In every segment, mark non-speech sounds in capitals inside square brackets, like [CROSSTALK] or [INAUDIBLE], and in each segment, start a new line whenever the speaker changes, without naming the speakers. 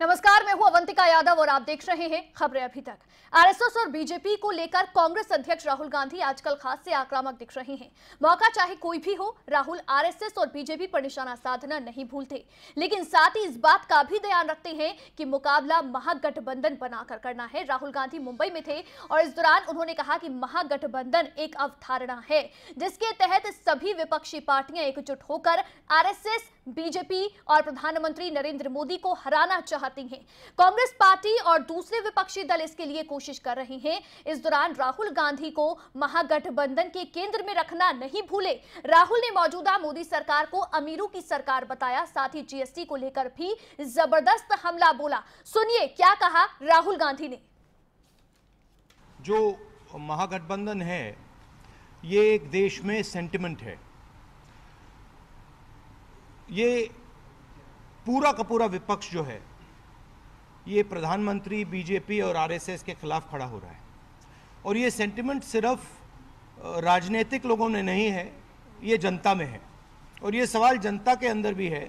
नमस्कार, मैं हूँ अवंतिका यादव और आप देख रहे हैं खबरें अभी तक। आरएसएस और बीजेपी को लेकर कांग्रेस अध्यक्ष राहुल गांधी आजकल खास से आक्रामक दिख रहे हैं। मौका चाहे कोई भी हो, राहुल आरएसएस और बीजेपी पर निशाना साधना नहीं भूलते। लेकिन साथ ही इस बात का भी ध्यान रखते हैं कि मुकाबला महागठबंधन बनाकर करना है। राहुल गांधी मुंबई में थे और इस दौरान उन्होंने कहा कि महागठबंधन एक अवधारणा है, जिसके तहत सभी विपक्षी पार्टियाँ एकजुट होकर आरएसएस बीजेपी और प्रधानमंत्री नरेंद्र मोदी को हराना चाहती हैं। कांग्रेस पार्टी और दूसरे विपक्षी दल इसके लिए कोशिश कर रहे हैं। इस दौरान राहुल गांधी को महागठबंधन के केंद्र में रखना नहीं भूले। राहुल ने मौजूदा मोदी सरकार को अमीरों की सरकार बताया। साथ ही जीएसटी को लेकर भी ज़बरदस्त हमला बोला। सुनिए, क्या कहा राहुल गांधी ने?
जो महागठबंधन है, ये एक देश में सेंटिमेंट है। ये पूरा का पूरा विपक्ष जो है, ये प्रधानमंत्री, बीजेपी और आरएसएस के खिलाफ खड़ा हो रहा है। और ये सेंटिमेंट सिर्फ़ राजनीतिक लोगों ने नहीं है, ये जनता में है। और ये सवाल जनता के अंदर भी है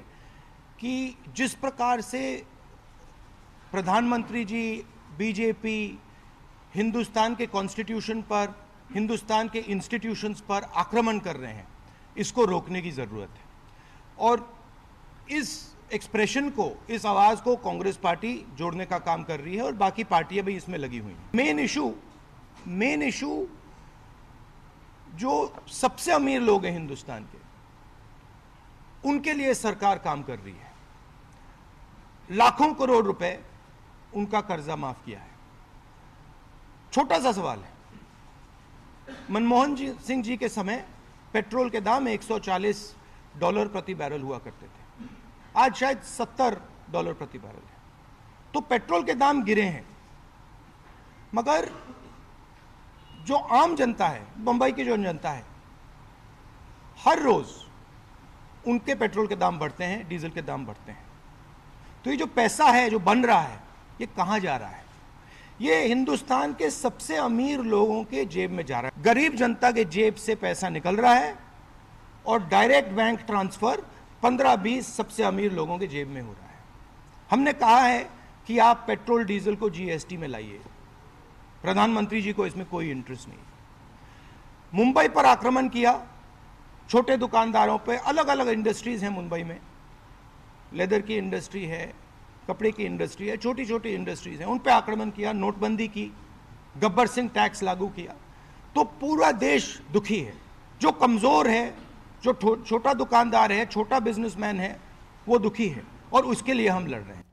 कि जिस प्रकार से प्रधानमंत्री जी, बीजेपी, हिंदुस्तान के कॉन्स्टिट्यूशन पर, हिंदुस्तान के इंस्टीट्यूशंस पर आक्रमण कर रहे हैं, इसको रोकने की ज़रूरत है। और इस एक्सप्रेशन को, इस आवाज़ को कांग्रेस पार्टी जोड़ने का काम कर रही है और बाकी पार्टियाँ भी इसमें लगी हुई हैं। मेन इशू मेन इशू जो सबसे अमीर लोग हैं हिंदुस्तान के, उनके लिए सरकार काम कर रही है। लाखों करोड़ रुपए उनका कर्जा माफ़ किया है। छोटा सा सवाल है। मनमोहन सिंह जी के समय पेट्रोल के दाम 140 डॉलर प्रति बैरल हुआ करते थे। आज शायद 70 डॉलर प्रति बैरल है। तो पेट्रोल के दाम गिरे हैं। मगर जो आम जनता है मुंबई की जो जनता है, हर रोज उनके पेट्रोल के दाम बढ़ते हैं, डीजल के दाम बढ़ते हैं। तो ये जो पैसा है, जो बन रहा है, ये कहाँ जा रहा है? ये हिंदुस्तान के सबसे अमीर लोगों के जेब में जा रहा है। गरीब जनता के जेब से पैसा निकल रहा है और डायरेक्ट बैंक ट्रांसफ़र 15-20 सबसे अमीर लोगों के जेब में हो रहा है। हमने कहा है कि आप पेट्रोल, डीजल को जीएसटी में लाइए। प्रधानमंत्री जी को इसमें कोई इंटरेस्ट नहीं। मुंबई पर आक्रमण किया। छोटे दुकानदारों पे अलग अलग इंडस्ट्रीज़ हैं मुंबई में। लेदर की इंडस्ट्री है, कपड़े की इंडस्ट्री है छोटी छोटी इंडस्ट्रीज़ हैं। उन पर आक्रमण किया, नोटबंदी की, गब्बर सिंह टैक्स लागू किया। तो पूरा देश दुखी है। जो कमज़ोर है जो छोटा दुकानदार है, छोटा बिजनेसमैन है, वो दुखी है और उसके लिए हम लड़ रहे हैं।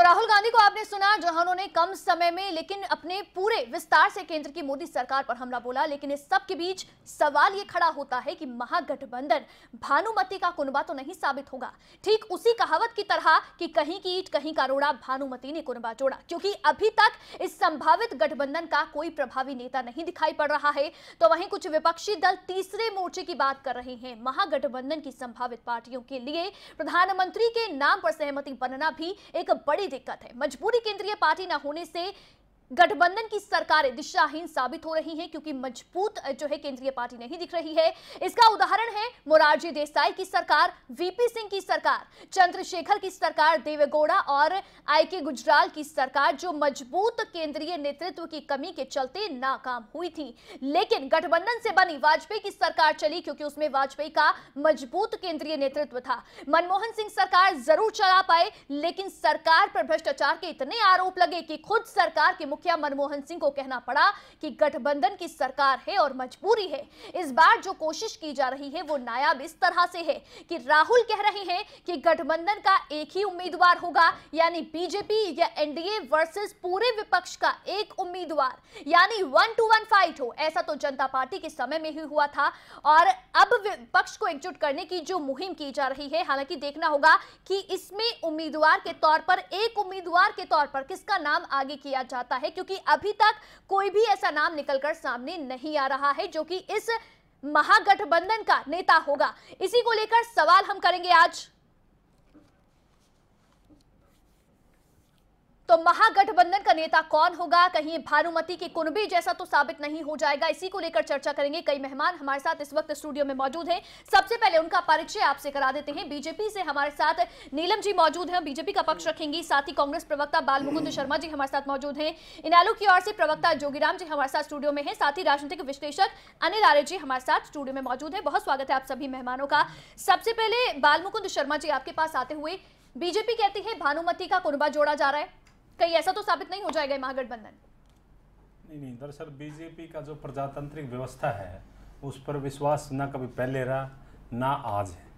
तो राहुल गांधी को आपने सुना जहाँ उन्होंने कम समय में, लेकिन अपने पूरे विस्तार से केंद्र की मोदी सरकार पर हमला बोला, लेकिन इस सब के बीच सवाल ये खड़ा होता है कि महागठबंधन भानुमति का कुनबा तो नहीं साबित होगा। ठीक उसी कहावत की तरह कि कहीं की ईट, कहीं का रोड़ा, भानुमति ने कुनबा जोड़ा, क्योंकि अभी तक इस संभावित गठबंधन का कोई प्रभावी नेता नहीं दिखाई पड़ रहा है। तो वहीं कुछ विपक्षी दल तीसरे मोर्चे की बात कर रहे हैं। महागठबंधन की संभावित पार्टियों के लिए प्रधानमंत्री के नाम पर सहमति बनना भी एक बड़ी दिक्कत है। मजबूरी केंद्रीय पार्टी न होने से गठबंधन की सरकारें दिशाहीन साबित हो रही हैं क्योंकि मज़बूत जो है केंद्रीय पार्टी नहीं दिख रही है। इसका उदाहरण है मोरारजी देसाई की सरकार वीपी सिंह की सरकार, चंद्रशेखर की सरकार, देवेगौड़ा और आई के गुजराल की सरकार, जो मज़बूत केंद्रीय नेतृत्व की कमी के चलते नाकाम हुई थी। लेकिन गठबंधन से बनी वाजपेयी की सरकार चली क्योंकि उसमें वाजपेयी का मज़बूत केंद्रीय नेतृत्व था। मनमोहन सिंह सरकार ज़रूर चला पाए, लेकिन सरकार पर भ्रष्टाचार के इतने आरोप लगे कि खुद सरकार के मुखिया मनमोहन सिंह को कहना पड़ा कि गठबंधन की सरकार है और मजबूरी है। इस बार जो कोशिश की जा रही है, वो नायाब इस तरह से है कि राहुल कह रहे हैं कि गठबंधन का एक ही उम्मीदवार होगा, यानी बीजेपी या एनडीए वर्सेस पूरे विपक्ष का एक उम्मीदवार, यानी वन टू वन फाइट हो। ऐसा तो जनता पार्टी के समय में ही हुआ था। और अब विपक्ष को एकजुट करने की जो मुहिम की जा रही है, हालाँकि देखना होगा कि इसमें उम्मीदवार के तौर पर, एक उम्मीदवार के तौर पर किसका नाम आगे किया जाता है क्योंकि अभी तक कोई भी ऐसा नाम निकलकर सामने नहीं आ रहा है, जो कि इस महागठबंधन का नेता होगा। इसी को लेकर सवाल हम करेंगे आज। तो महागठबंधन का नेता कौन होगा? कहीं भानुमति के कुनबी जैसा तो साबित नहीं हो जाएगा। इसी को लेकर चर्चा करेंगे कई मेहमान हमारे साथ इस वक्त स्टूडियो में मौजूद हैं। सबसे पहले उनका परिचय आपसे करा देते हैं। बीजेपी से हमारे साथ नीलम जी मौजूद हैं। बीजेपी का पक्ष रखेंगी। साथ ही कांग्रेस प्रवक्ता बाल शर्मा जी हमारे साथ मौजूद हैं। इनालू की ओर से प्रवक्ता जोगीराम जी हमारे साथ स्टूडियो में है। साथ ही राजनीतिक विश्लेषक अनिल आर्य जी हमारे साथ स्टूडियो में मौजूद है। बहुत स्वागत है आप सभी मेहमानों का। सबसे पहले बाल शर्मा जी आपके पास आते हुए बीजेपी कहती है भानुमति का कुनबा जोड़ा जा रहा है। कहीं ऐसा तो साबित नहीं हो जाएगा महागठबंधन।
नहीं नहीं दरअसल बीजेपी का जो प्रजातांत्रिक व्यवस्था है उस पर विश्वास ना कभी पहले रहा ना आज है।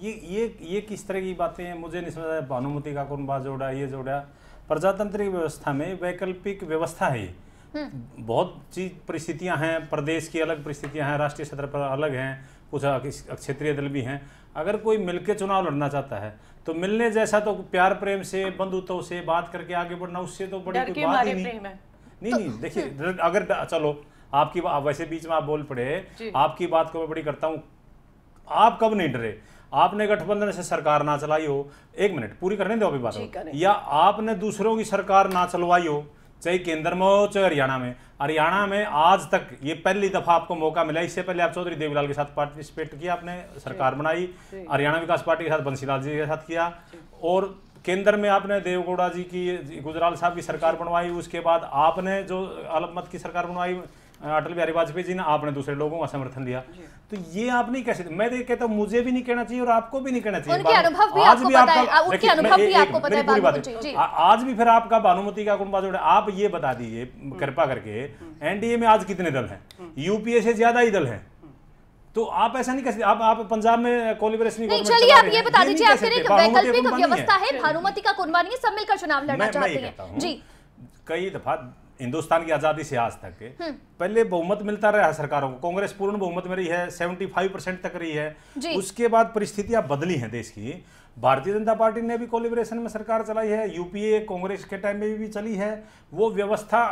ये ये ये किस तरह की बातें हैं? मुझे नहीं समझ भानुमति का कौन बात जोड़ा ये जोड़ा। प्रजातांत्रिक व्यवस्था में वैकल्पिक व्यवस्था है। बहुत चीज़ परिस्थितियाँ हैं प्रदेश की अलग परिस्थितियाँ हैं राष्ट्रीय स्तर पर अलग हैं कुछ क्षेत्रीय दल भी हैं। अगर कोई मिलकर चुनाव लड़ना चाहता है तो मिलने जैसा तो प्यार प्रेम से बंधुत्व से बात करके आगे बढ़ना उससे तो बड़ी कोई बात ही नहीं। नहीं नहीं देखिए अगर चलो आपकी वैसे बीच में आप बोल पड़े आपकी बात को मैं बड़ी करता हूँ। आप कब नहीं डरे? आपने गठबंधन से सरकार ना चलाई हो। एक मिनट पूरी करने दो अभी बात। या आपने दूसरों की सरकार ना चलवाई हो? चाहे केंद्र में हो चाहे हरियाणा में। हरियाणा में आज तक ये पहली दफ़ा आपको मौका मिला इससे पहले आप चौधरी देवीलाल के साथ पार्टिसिपेट किया आपने सरकार बनाई हरियाणा विकास पार्टी के साथ बंसीलाल जी के साथ किया। और केंद्र में आपने देवगौड़ा जी की गुजराल साहब की सरकार बनवाई। उसके बाद आपने जो अलमत की सरकार बनवाई अटल बिहारी वाजपेयी जी ने आपने दूसरे लोगों का समर्थन दिया। तो ये आप नहीं कह सकते। मैं तो कहता हूँ मुझे भी नहीं कहना चाहिए और आपको भी नहीं कहना चाहिए। आज
है, भी
एक-
आपको
एक- आज भी फिर आपका भानुमति का कुंभा जोड़े आप ये बता दीजिए कृपा करके एनडीए में आज कितने दल हैं? यूपीए से ज़्यादा ही दल हैं। तो आप ऐसा नहीं कह सकते। आप आप पंजाब में कोलिबरेशन
नहीं चलिए आप ये बता दीजिए आपके लिए वैकल्पिक व्यवस्था है भानुमति का है सब मिलकर चुनाव लड़ना चाहते हैं। जी।
कई दफ़ा हिंदुस्तान की आज़ादी से आज तक पहले बहुमत मिलता रहा है सरकारों को। कांग्रेस पूर्ण बहुमत में रही है 75 परसेंट तक रही है। उसके बाद परिस्थितियाँ बदली हैं देश की। भारतीय जनता पार्टी ने भी कोलिब्रेशन में सरकार चलाई है यूपीए कांग्रेस के टाइम में भी चली है। वो व्यवस्था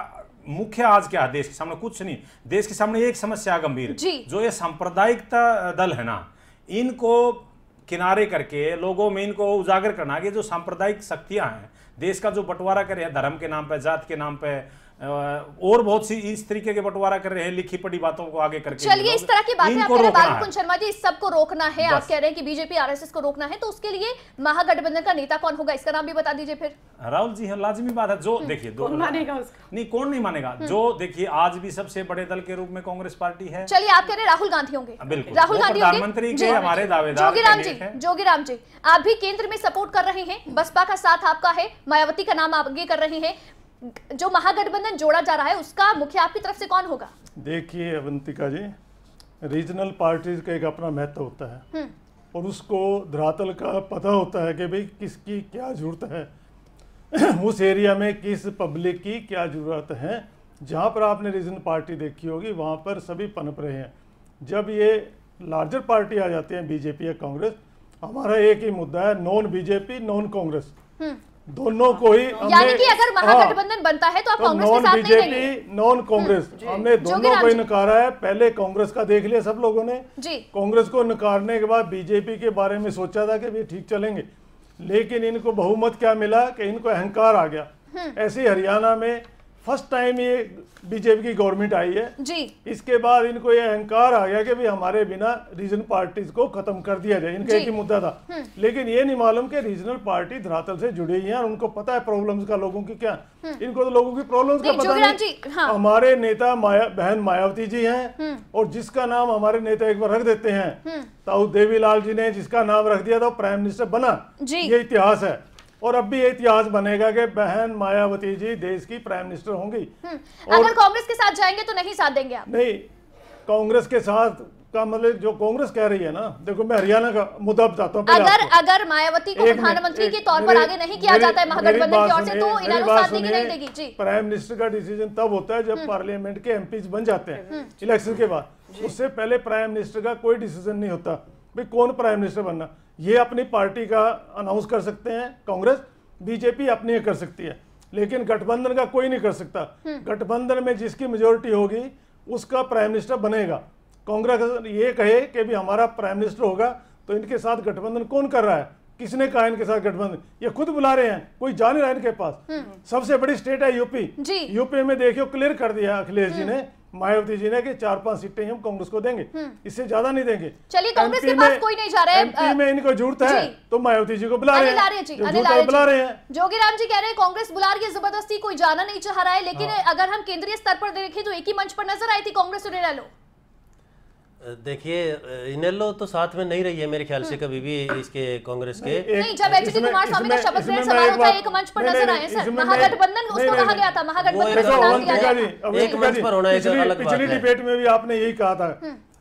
मुख्य आज क्या है देश के सामने? कुछ नहीं। देश के सामने एक समस्या गंभीर।
जो।
ये सांप्रदायिकता दल है ना इनको किनारे करके लोगों में इनको उजागर करना कि जो सांप्रदायिक शक्तियाँ हैं देश का जो बंटवारा करे धर्म के नाम पे जात के नाम पे अ, और बहुत सी इस तरीके के बंटवारा कर रहे हैं लिखी पड़ी बातों को आगे करके
चलिए इस तरह की बातें आप कह रहे हैं
है।
शर्मा जी इस सबको रोकना है। आप कह रहे हैं कि बीजेपी आरएसएस को रोकना है तो उसके लिए महागठबंधन का नेता कौन होगा? इसका नाम भी बता दीजिए फिर।
राहुल जी हाँ लाजमी बात है। जो देखिए दो
मानेगा
नहीं कौन नहीं मानेगा? जो देखिए आज भी सबसे बड़े दल के रूप में कांग्रेस पार्टी है।
चलिए आप कह रहे हैं राहुल गांधी होंगे।
बिल्कुल।
राहुल गांधी होंगे।
प्रधानमंत्री
जी।
के हमारे दावेदार
जोगीराम जी
हैं।
जोगीराम जी आप भी केंद्र में सपोर्ट कर रहे हैं। बसपा का साथ आपका है मायावती का नाम आप आगे कर रहे हैं। जो महागठबंधन जोड़ा जा रहा है उसका मुखिया आपकी तरफ़ से कौन होगा?
देखिए अवंतिका जी रीजनल पार्टीज़ का एक अपना महत्व होता है। और उसको धरातल का पता होता है कि भाई किसकी क्या ज़रूरत है। [CLEARS THROAT] उस एरिया में किस पब्लिक की क्या ज़रूरत है जहाँ पर आपने रीजनल पार्टी देखी होगी वहाँ पर सभी पनप रहे हैं। जब ये लार्जर पार्टी आ जाती है बीजेपी या कांग्रेस हमारा एक ही मुद्दा है नॉन बीजेपी नॉन कांग्रेस। दोनों को ही
यानी कि अगर
हाँ।
महागठबंधन बनता है तो आप
तो
कांग्रेस के
नॉन
साथ नहीं रहेंगे
बीजेपी नॉन कांग्रेस हमने दोनों को ही नकारा है। पहले कांग्रेस का देख लिया सब लोगों ने। कांग्रेस को नकारने के बाद बीजेपी के बारे में सोचा था कि भी ठीक चलेंगे। लेकिन इनको बहुमत क्या मिला कि इनको अहंकार आ गया। ऐसे हरियाणा में फ़र्स्ट टाइम ये बीजेपी की गवर्नमेंट आई है।
जी।
इसके बाद इनको ये अहंकार आ गया कि भी हमारे बिना रीजनल पार्टीज़ को खत्म कर दिया जाए। इनका एक ही मुद्दा था। लेकिन ये नहीं मालूम कि रीजनल पार्टी धरातल से जुड़ी हुई है और उनको पता है प्रॉब्लम्स का लोगों की क्या। इनको तो लोगों की प्रॉब्लम्स का पता नहीं।
हाँ।
हमारे नेता माया बहन मायावती जी हैं और जिसका नाम हमारे नेता एक बार रख देते हैं। ताऊ देवीलाल जी ने जिसका नाम रख दिया था प्राइम मिनिस्टर बना। ये इतिहास है। और अब भी इतिहास बनेगा कि बहन मायावती जी देश की प्राइम मिनिस्टर होंगी।
अगर कांग्रेस के साथ जाएँगे तो नहीं साथ देंगे आप।
नहीं कांग्रेस के साथ का मतलब जो कांग्रेस कह रही है ना देखो मैं हरियाणा का मुद्दा बताता हूँ
अगर अगर मायावती को प्रधानमंत्री के तौर पर आगे नहीं किया जाता है महागठबंधन की ओर से तो
मेरी
साथ देगी नहीं देगी। जी।
प्राइम मिनिस्टर का डिसीज़न तब होता है जब पार्लियामेंट के एमपीज बन जाते हैं इलेक्शन के बाद। उससे पहले प्राइम मिनिस्टर का कोई डिसीज़न नहीं होता। भाई कौन प्राइम मिनिस्टर बनना? ये अपनी पार्टी का अनाउंस कर सकते हैं कांग्रेस बीजेपी अपनी कर सकती है। लेकिन गठबंधन का कोई नहीं कर सकता। गठबंधन में जिसकी मेजोरिटी होगी उसका प्राइम मिनिस्टर बनेगा। कांग्रेस ये कहे कि भी हमारा प्राइम मिनिस्टर होगा तो इनके साथ गठबंधन कौन कर रहा है? किसने कहा इनके साथ गठबंधन? ये खुद बुला रहे हैं कोई जा नहीं रहा इनके पास। सबसे बड़ी स्टेट है यूपी
जी।
यूपी में देखियो क्लियर कर दिया अखिलेश जी ने मायावती जी ने कि चार पाँच सीटें हम कांग्रेस को देंगे। इससे ज़्यादा नहीं देंगे।
चलिए, कांग्रेस के पास कोई नहीं जा रहा है, एमपी
में इनको ज़रूरत है तो मायावती जी को बुला रहे हैं। है बुला रहे हैं।
जोगीराम जी कह रहे हैं कांग्रेस बुला रही है ज़बरदस्ती कोई जाना नहीं चाह रहा है लेकिन अगर हम केंद्रीय स्तर पर देखें तो एक ही मंच पर नज़र आई थी कांग्रेस और इनेलो
देखिए इनेलो तो साथ में नहीं रही है मेरे ख्याल से कभी भी इसके कांग्रेस के।
नहीं जब एचडी कुमार स्वामी का शपथ ग्रहण समारोह था एक मंच पर नज़र आए सर। महागठबंधन उसको कहा गया था महागठबंधन
एक मंच पर होना एक
पिछली-
अलग बात
पिछली डिबेट में भी आपने यही कहा था।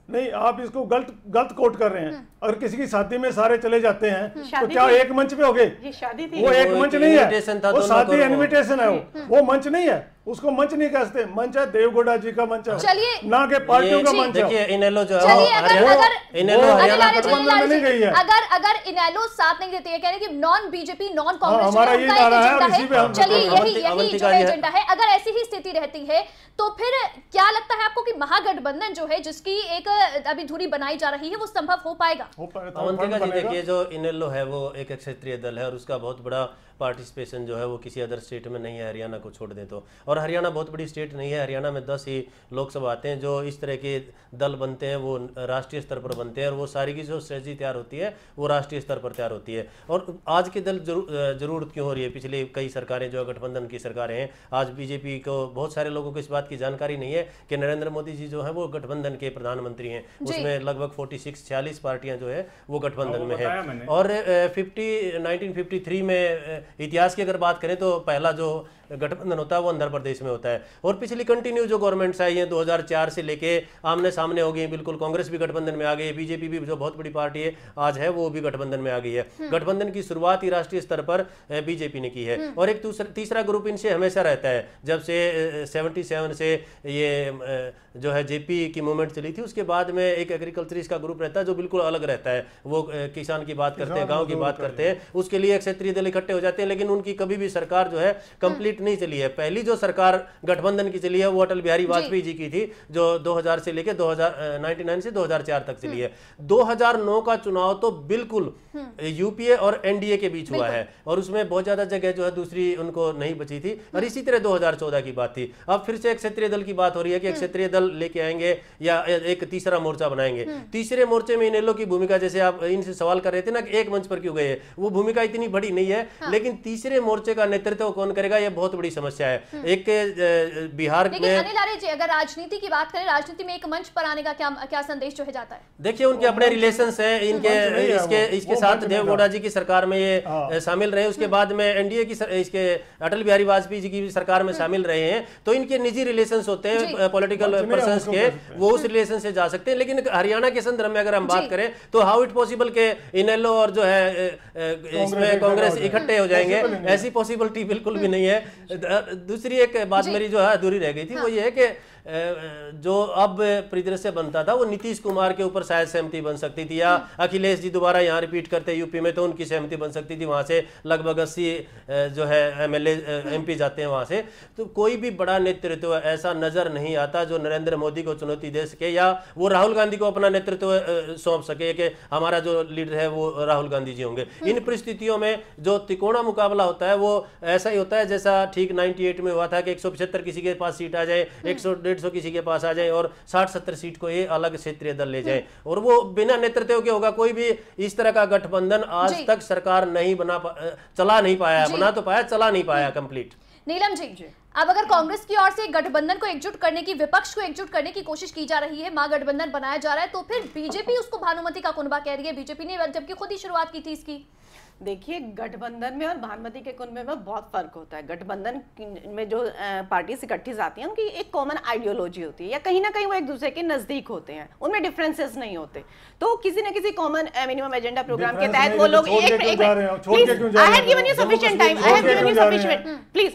नहीं आप इसको गलत गलत कोट कर रहे हैं। अगर किसी की शादी में सारे चले जाते हैं तो क्या एक मंच पे हो गए
ये शादी थी।
वो एक मंच नहीं है। वो शादी। इनविटेशन है वो। वो मंच नहीं है। उसको मंच नहीं कहते मंच है देवगौड़ा जी का मंच है
चलिए।
ना के पार्टियों का मंच
देखिए
है
इनेलो जो है
अगर अगर
इनेलो हरियाणा
अनिल आर्य जी,
गठबंधन में नहीं गई है।
अगर अगर इनेलो साथ नहीं देती है कहने की नॉन बीजेपी नॉन कांग्रेस
हमारा ये नारा है इसी पे हम
चलिए
चल रहे।
यही यही जो। एजेंडा है अगर ऐसी ही स्थिति रहती है तो फिर क्या लगता है आपको कि महागठबंधन जो है जिसकी एक अभी धुरी बनाई जा रही है वो संभव हो पाएगा
पाए तो
अवंतिका जी देखिए जो इनेलो है वो एक क्षेत्रीय दल है और उसका बहुत बड़ा पार्टिसिपेशन जो है वो किसी अदर स्टेट में नहीं है हरियाणा को छोड़ दें तो और हरियाणा बहुत बड़ी स्टेट नहीं है। हरियाणा में दस ही लोकसभा आते हैं जो इस तरह के दल बनते हैं वो राष्ट्रीय स्तर पर बनते हैं और वो सारी की जो स्ट्रेटी तैयार होती है वो राष्ट्रीय स्तर पर तैयार होती है। और आज के दल जरू- ज़रूरत क्यों हो रही है? पिछले कई सरकारें जो है गठबंधन की सरकारें हैं आज बीजेपी को बहुत सारे लोगों को इस बात की जानकारी नहीं है कि नरेंद्र मोदी जी जो है वो गठबंधन के प्रधानमंत्री हैं। उसमें लगभग 46 46 पार्टियाँ जो है वो गठबंधन में है। और फिफ्टी 1953 में इतिहास की अगर बात करें तो पहला जो गठबंधन होता है वो आंध्र प्रदेश में होता है। और पिछली कंटिन्यू जो गवर्नमेंट्स आई हैं 2004 से लेके आमने सामने हो गई हैं, बिल्कुल कांग्रेस भी गठबंधन में आ गई है बीजेपी भी जो बहुत बड़ी पार्टी है आज है वो भी गठबंधन में आ गई है। गठबंधन की शुरुआत ही राष्ट्रीय स्तर पर बीजेपी ने की है। और एक तीसरा ग्रुप इनसे हमेशा रहता है जब से सेवेंटी सेवन से ये जो है जेपी की मूवमेंट चली थी उसके बाद में एक एग्रीकल्चरिस्ट का ग्रुप रहता है जो बिल्कुल अलग रहता है। वो किसान की बात करते हैं गाँव की बात करते हैं उसके लिए एक क्षेत्रीय दल इकट्ठे हो जाते हैं लेकिन उनकी कभी भी सरकार जो है कंप्लीट नहीं चली है। पहली जो सरकार गठबंधन की चली है वो अटल बिहारी वाजपेयी जी की थी जो 2000 से लेके 2099 से 2004 तक चली है। 2009 का चुनाव तो बिल्कुल यूपीए और एनडीए के बीच हुआ है। और उसमें बहुत ज़्यादा जगह जो है दूसरी उनको नहीं बची थी। और इसी तरह 2014 की बात थी। अब फिर से एक क्षेत्रीय दल की बात हो रही है कि एक क्षेत्रीय दल लेके आएँगे या एक तीसरा मोर्चा बनाएँगे। तीसरे मोर्चे में इनेलो की भूमिका जैसे आप इनसे सवाल कर रहे थे ना कि एक मंच पर क्यों गए वो भूमिका इतनी बड़ी नहीं है। लेकिन तीसरे मोर्चे का नेतृत्व कौन करेगा यह बहुत बड़ी समस्या है। एक बिहार में
अनिल आर्य जी अगर राजनीति की बात करें राजनीति में एक मंच पर आने का क्या क्या संदेश जो है जाता है?
देखिए उनके अपने रिलेशन है इनके इसके इसके साथ देवगौड़ा जी की सरकार में ये
हाँ।
शामिल रहे। उसके बाद में एनडीए की इसके अटल बिहारी वाजपेयी जी की सरकार में शामिल रहे हैं। तो इनके निजी रिलेशन होते हैं पॉलिटिकल पर्सन के। वो उस रिलेशन से जा सकते हैं। लेकिन हरियाणा के संदर्भ में अगर हम बात करें तो हाउ इट पॉसिबल के इनेलो और जो है इसमें कांग्रेस इकट्ठे हो जाएँगे।
है।
ऐसी पॉसिबिलिटी बिल्कुल भी नहीं है। दूसरी एक बात मेरी जो है अधूरी रह गई थी वो ये है कि जो अब परिदृश्य बनता था वो नीतीश कुमार के ऊपर शायद सहमति बन सकती थी या अखिलेश जी दोबारा यहाँ रिपीट करते यूपी में तो उनकी सहमति बन सकती थी वहाँ से लगभग अस्सी जो है एमएलए एमपी जाते हैं वहाँ से। तो कोई भी बड़ा नेतृत्व ऐसा नज़र नहीं आता जो नरेंद्र मोदी को चुनौती दे सके या वो राहुल गांधी को अपना नेतृत्व अ, सौंप सके कि हमारा जो लीडर है वो राहुल गांधी जी होंगे। इन परिस्थितियों में जो तिकोना मुकाबला होता है वो ऐसा ही होता है जैसा ठीक 98 में हुआ था कि एक सौ पचहत्तर किसी के पास सीट आ जाए एक सौ डेढ़ सौ किसी के पास आ जाए और साठ सत्तर सीट को ये अलग क्षेत्रीय दल ले जाए। और वो बिना नेतृत्व के होगा कोई भी इस तरह का गठबंधन आज तक सरकार नहीं बना चला नहीं पाया बना तो पाया चला नहीं पाया कंप्लीट
नीलम जी। अब अगर कांग्रेस की ओर से गठबंधन को एकजुट करने की विपक्ष को एकजुट करने की कोशिश की जा रही है महागठबंधन बनाया जा रहा है तो फिर बीजेपी उसको भानुमति का कुनबा कह रही है। बीजेपी ने जबकि खुद ही शुरुआत की थी इसकी।
देखिए गठबंधन में और भानुमति के कुंभ में बहुत फ़र्क होता है गठबंधन में जो पार्टीज़ इकट्ठी जाती हैं उनकी एक कॉमन आइडियोलॉजी होती है या कहीं ना कहीं वो एक दूसरे के नज़दीक होते हैं उनमें डिफरेंसेस नहीं होते तो किसी ना किसी कॉमन मिनिमम एजेंडा प्रोग्राम के तहत वो लोग
एक के क्यों जा रहे हो? छोड़ के क्यों जा
I have given you sufficient time I have given you? Sufficient please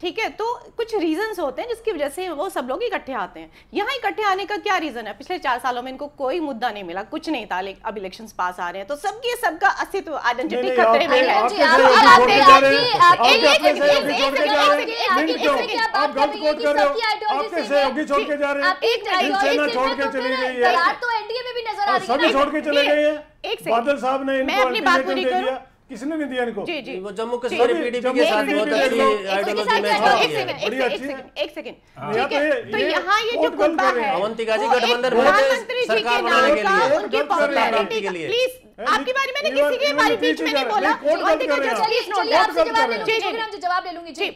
ठीक है? तो कुछ रीजंस होते हैं जिसकी वजह से वो सब लोग इकट्ठे आते हैं। यहाँ इकट्ठे आने का क्या रीजन है? पिछले चार सालों में इनको कोई मुद्दा नहीं मिला कुछ नहीं था। अब इलेक्शंस पास आ रहे हैं तो सबके सबका अस्तित्व आइडेंटिटी खतरे में है।
आपके
जी, आप-
सहयोगी
आप-
छोड़ के
आप-
जा रहे हैं।
आप-
आपके
एक-
अपने
एक-
सहयोगी
एक-
किसने नहीं दिया इनको?
जी जी।
वो जम्मू कश्मीर पीडीपी के साथ बहुत अच्छी आइडियोलॉजी
में
था
एक सेकंड एक सेकंड ठीक है? तो यहाँ ये जो
कुंबा है
अवंतिका जी गठबंधन बने सरकार बनाने के लिए।
उनकी पॉपुलैरिटी
के लिए।
प्लीज़। आपके बारे में किसी के बारे में नहीं बोला। अवंतिका जी
चलिए आपसे जवाब ले लूँगी
जी।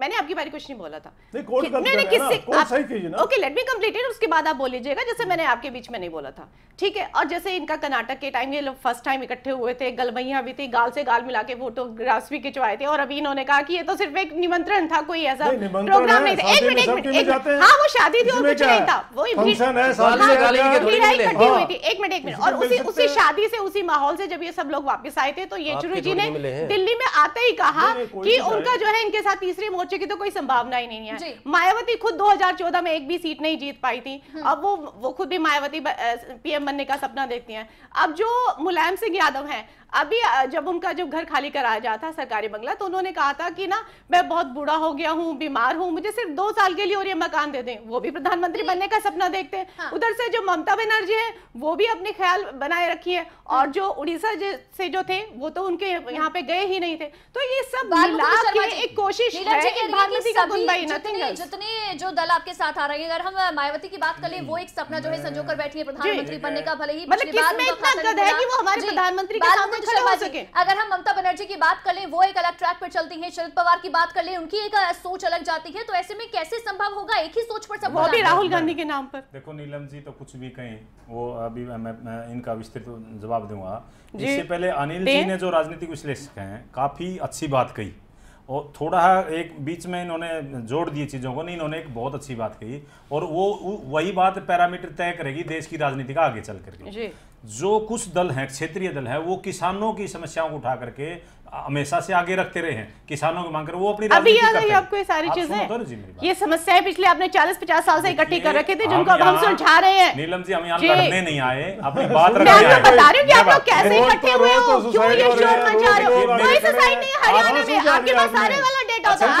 मैंने आपकी बारी कुछ नहीं बोला था।
नहीं
नहीं ओके लेट मी कंप्लीट उसके बाद आप बोल लीजिएगा जैसे मैंने आपके बीच में नहीं बोला था। ठीक है और जैसे इनका कर्नाटक के टाइम ये लोग फ़र्स्ट टाइम इकट्ठे हुए थे गलमैया भी थी गाल से गाल मिला के फोटोग्राफ्स भी खिंचवाए थे और अभी इन्होंने कहा कि ये तो सिर्फ़ एक निमंत्रण था कोई ऐसा प्रोग्राम नहीं था। एक मिनट एक
हाँ
वो शादी थी और कुछ नहीं था। वो
हाँ,
इकट्ठी हुई थी। एक मिनट एक मिनट और उसी उसी शादी से उसी माहौल से जब ये सब लोग वापस आए थे तो येचुरी जी ने दिल्ली में आते ही कहा कि उनका जो है इनके साथ तीसरे मोर्चे की तो कोई संभावना ही नहीं है। मायावती खुद 2014 में एक भी सीट नहीं जीत पाई थी। अब वो वो खुद भी मायावती पीएम बनने का सपना देखती हैं। अब जो मुलायम सिंह यादव हैं अभी जब उनका जब घर खाली कराया जाता सरकारी बंगला तो उन्होंने कहा था कि ना मैं बहुत बूढ़ा हो गया हूँ बीमार हूँ मुझे सिर्फ़ दो साल के लिए और ये मकान दे दें। वो भी प्रधानमंत्री बनने का सपना देखते हैं।
हाँ।
उधर से जो ममता बनर्जी है वो भी अपने ख्याल बनाए रखी है। और जो उड़ीसा से जो थे वो तो उनके यहाँ पे गए ही नहीं थे। तो ये सब एक कोशिश
जितने जितने जो दल आपके साथ आ रहे हैं अगर हम मायावती की बात वो एक सपना जो है कर बैठी है प्रधानमंत्री बनने का भले
ही प्रधानमंत्री
अगर हम ममता बनर्जी की बात करें वो एक अलग ट्रैक पर चलती है शरद पवार की बात कर ले उनकी एक सोच अलग जाती है तो ऐसे में कैसे संभव होगा? एक ही सोच पर सब
वो राहुल गांधी के नाम पर।
देखो नीलम जी तो कुछ भी कहें वो अभी मैं इनका विस्तृत जवाब दूँगा। इससे पहले अनिल जी ने जो राजनीतिक विश्लेषक हैं काफ़ी अच्छी बात कही। और थोड़ा एक बीच में इन्होंने जोड़ दिए चीज़ों को नहीं इन्होंने एक बहुत अच्छी बात कही। और वो वही बात पैरामीटर तय करेगी देश की राजनीति का आगे चल करके।
जो
कुछ दल हैं क्षेत्रीय दल है वो किसानों की समस्याओं को उठा करके हमेशा से आगे रखते रहे हैं। किसानों को मांग कर वो अपनी
अभी याद
है।
आपको ये सारी चीज़ें।
तो
ये समस्याएँ पिछले आपने 40-50 साल से इकट्ठी कर रखे थे जिनको अब हम सुलझा रहे हैं।
नीलम जी हम यहाँ लड़ने नहीं आए अपनी बात रखने आए।
बता रही हूँ कि आप लोग कैसे
तो
इकट्ठे हुए
तो
हो? क्यों ये शोर मचा रहे हो? कोई सोसाइटी नहीं हरियाणा में आपके पास सारे वाला डेटा होता है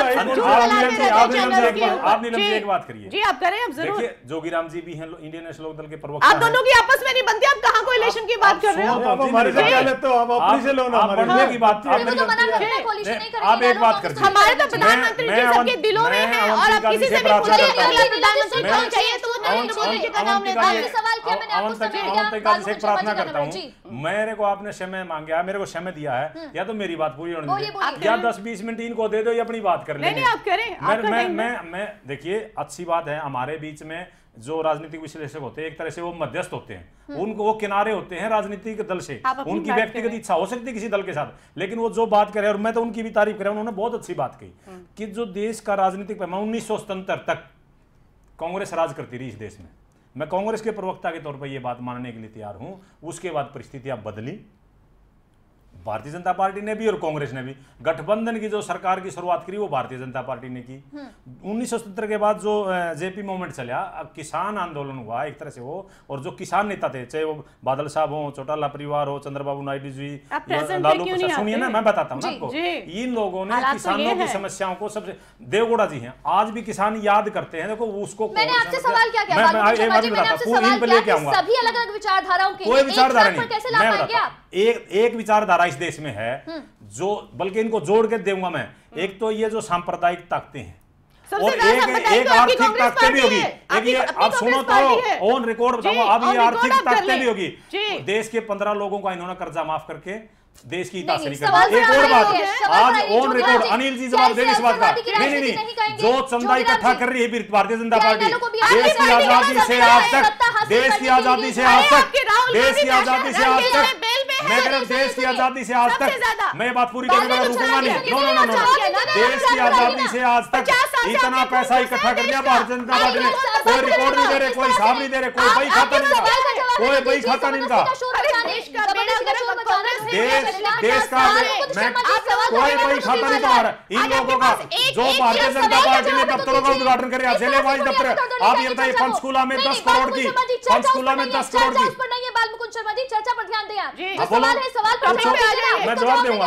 आप
नीलम जी एक बात करिए।
जी आप करें आप ज़रूर।
जोगीराम जी भी हैं इंडियन नेशनल लोकदल के प्रवक्ता
आप दोनों की आपस में नहीं बनती आप कहाँ को इलेक्शन की बात कर रहे हो?
आप अपनी से लो
बढ़ने की बात आप एक बात
हमारे तो प्रधानमंत्री दिलों में है और किसी
से
भी पूछिए प्रधानमंत्री
प्रार्थना करता हूँ। मेरे को आपने समय मांगा मेरे को समय दिया है। या तो मेरी बात पूरी होने या दस बीस मिनट इनको दे दो ये अपनी बात कर ले देखिए अच्छी बात है हमारे बीच में जो राजनीतिक विश्लेषक होते हैं एक तरह से वो मध्यस्थ होते हैं। उनको वो किनारे होते हैं राजनीतिक दल से। उनकी व्यक्तिगत इच्छा हो सकती है किसी दल के साथ लेकिन वो जो बात करे और मैं तो उनकी भी तारीफ़ करें उन्होंने बहुत अच्छी बात कही कि जो देश का राजनीतिक पैमा उन्नीस तक कांग्रेस राज करती रही इस देश में। मैं कांग्रेस के प्रवक्ता के तौर पर यह बात मानने के लिए तैयार हूँ। उसके बाद परिस्थितियाँ बदली। भारतीय जनता पार्टी ने भी और कांग्रेस ने भी गठबंधन की जो सरकार की शुरुआत करी वो भारतीय जनता पार्टी ने की। उन्नीस के बाद जो जेपी मूवमेंट चला किसान आंदोलन हुआ एक तरह से वो और जो किसान नेता थे चाहे वो बादल साहब हो चौटाला परिवार हो चंद्रबाबू नायडू जी लालू प्रसाद सुनिए ना मैं बताता हूँ आपको इन लोगों ने किसानों की समस्याओं को सबसे देवगोड़ा जी है आज भी किसान याद करते हैं देखो उसको कोई विचारधारा नहीं एक विचारधारा बाईस देश में है जो बल्कि इनको जोड़ के दूँगा मैं। एक तो ये जो सांप्रदायिक ताकतें हैं। और एक एक आर्थिक ताकतें भी होगी। एक ये आप सुनो तो ऑन रिकॉर्ड बताओ अब ये आर्थिक ताकतें भी होगी।
तो
देश के पंद्रह लोगों का इन्होंने कर्जा माफ़ करके देश की
ताशरी
कर एक और बात आज ऑन रिकॉर्ड अनिल जी जवाब देने इस बात का। नहीं नहीं
नहीं
जो चंदा इकट्ठा कर रही है भारतीय जनता पार्टी। देश की आज़ादी से आज तक देश की आज़ादी से आज तक देश की आज़ादी से आज तक।
मैं
कह रहा हूँ देश की आज़ादी से आज तक मैं बात पूरी
करूँगा
रुकूँगा नहीं। नो नो नो देश की आज़ादी से आज तक इतना पैसा इकट्ठा कर लिया भारतीय जनता पार्टी ने कोई रिकॉर्ड नहीं दे रहे कोई हिसाब नहीं दे रहे कोई बही खाता नहीं
इनका
कोई बही खाता नहीं
इनका।
देश
देश का मैं कोई बही खाता नहीं तुम्हारा इन लोगों का जो भारतीय जनता पार्टी तो
ने तो
दफ्तरों का उद्घाटन कर ज़िले
वाइज
दफ्तर। आप ये बताइए पंचकूला में दस करोड़ की? पंचकूला में दस करोड़ की?
शर्मा जी चर्चा पर ध्यान दें आप सवाल है सवाल
मैं
जवाब दूँगा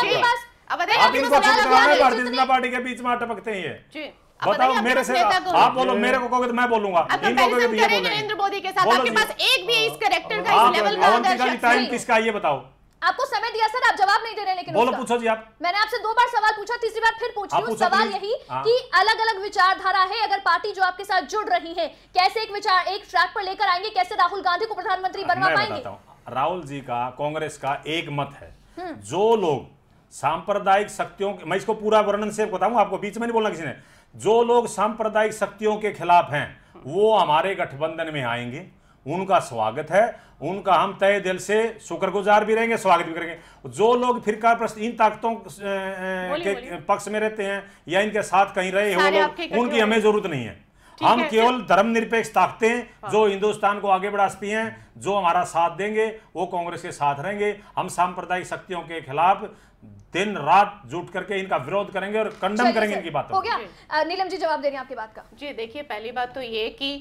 आप। इनको भारतीय जनता पार्टी के बीच में टपकते हैं बताओ मेरे से
है?
आप बोलो मेरे को कहोगे तो मैं बोलूँगा। ये बोलेंगे।
नरेंद्र मोदी के साथ आपके पास एक भी इस करेक्टर का इस लेवल का
टाइम किसका है ये बताओ।
आपको समय दिया सर आप जवाब नहीं दे रहे लेकिन
बोलो पूछो जी आप।
मैंने आपसे दो बार सवाल पूछा तीसरी बार फिर पूछ
आप
रही हूँ। सवाल यही
हाँ।
कि अलग अलग विचारधारा है अगर पार्टी जो आपके साथ जुड़ रही है कैसे एक विचार एक ट्रैक पर लेकर आएँगे कैसे राहुल गांधी को प्रधानमंत्री बनवा पाएँगे?
राहुल जी का कांग्रेस का एक मत है।
हम्म।
जो लोग सांप्रदायिक शक्तियों मैं इसको पूरा वर्णन से बताऊँगा आपको बीच में नहीं बोलना किसी ने। जो लोग सांप्रदायिक शक्तियों के खिलाफ हैं वो हमारे गठबंधन में आएँगे। उनका स्वागत है। उनका हम तय दिल से शुक्रगुजार भी रहेंगे स्वागत भी करेंगे। जो लोग फिरका प्रस्त इन ताकतों के पक्ष में रहते हैं या इनके साथ कहीं रहे हो लोग उनकी हमें ज़रूरत नहीं है। हम केवल धर्म निरपेक्ष ताकते हैं जो हिंदुस्तान को आगे बढ़ा सकती हैं जो हमारा साथ देंगे वो कांग्रेस के साथ रहेंगे। हम सांप्रदायिक शक्तियों के खिलाफ दिन रात जुट करके इनका विरोध करेंगे और कंडम करेंगे इनकी बात
हो गया। नीलम जी जवाब दे रही हैं आपकी बात का।
जी देखिए पहली बात तो ये कि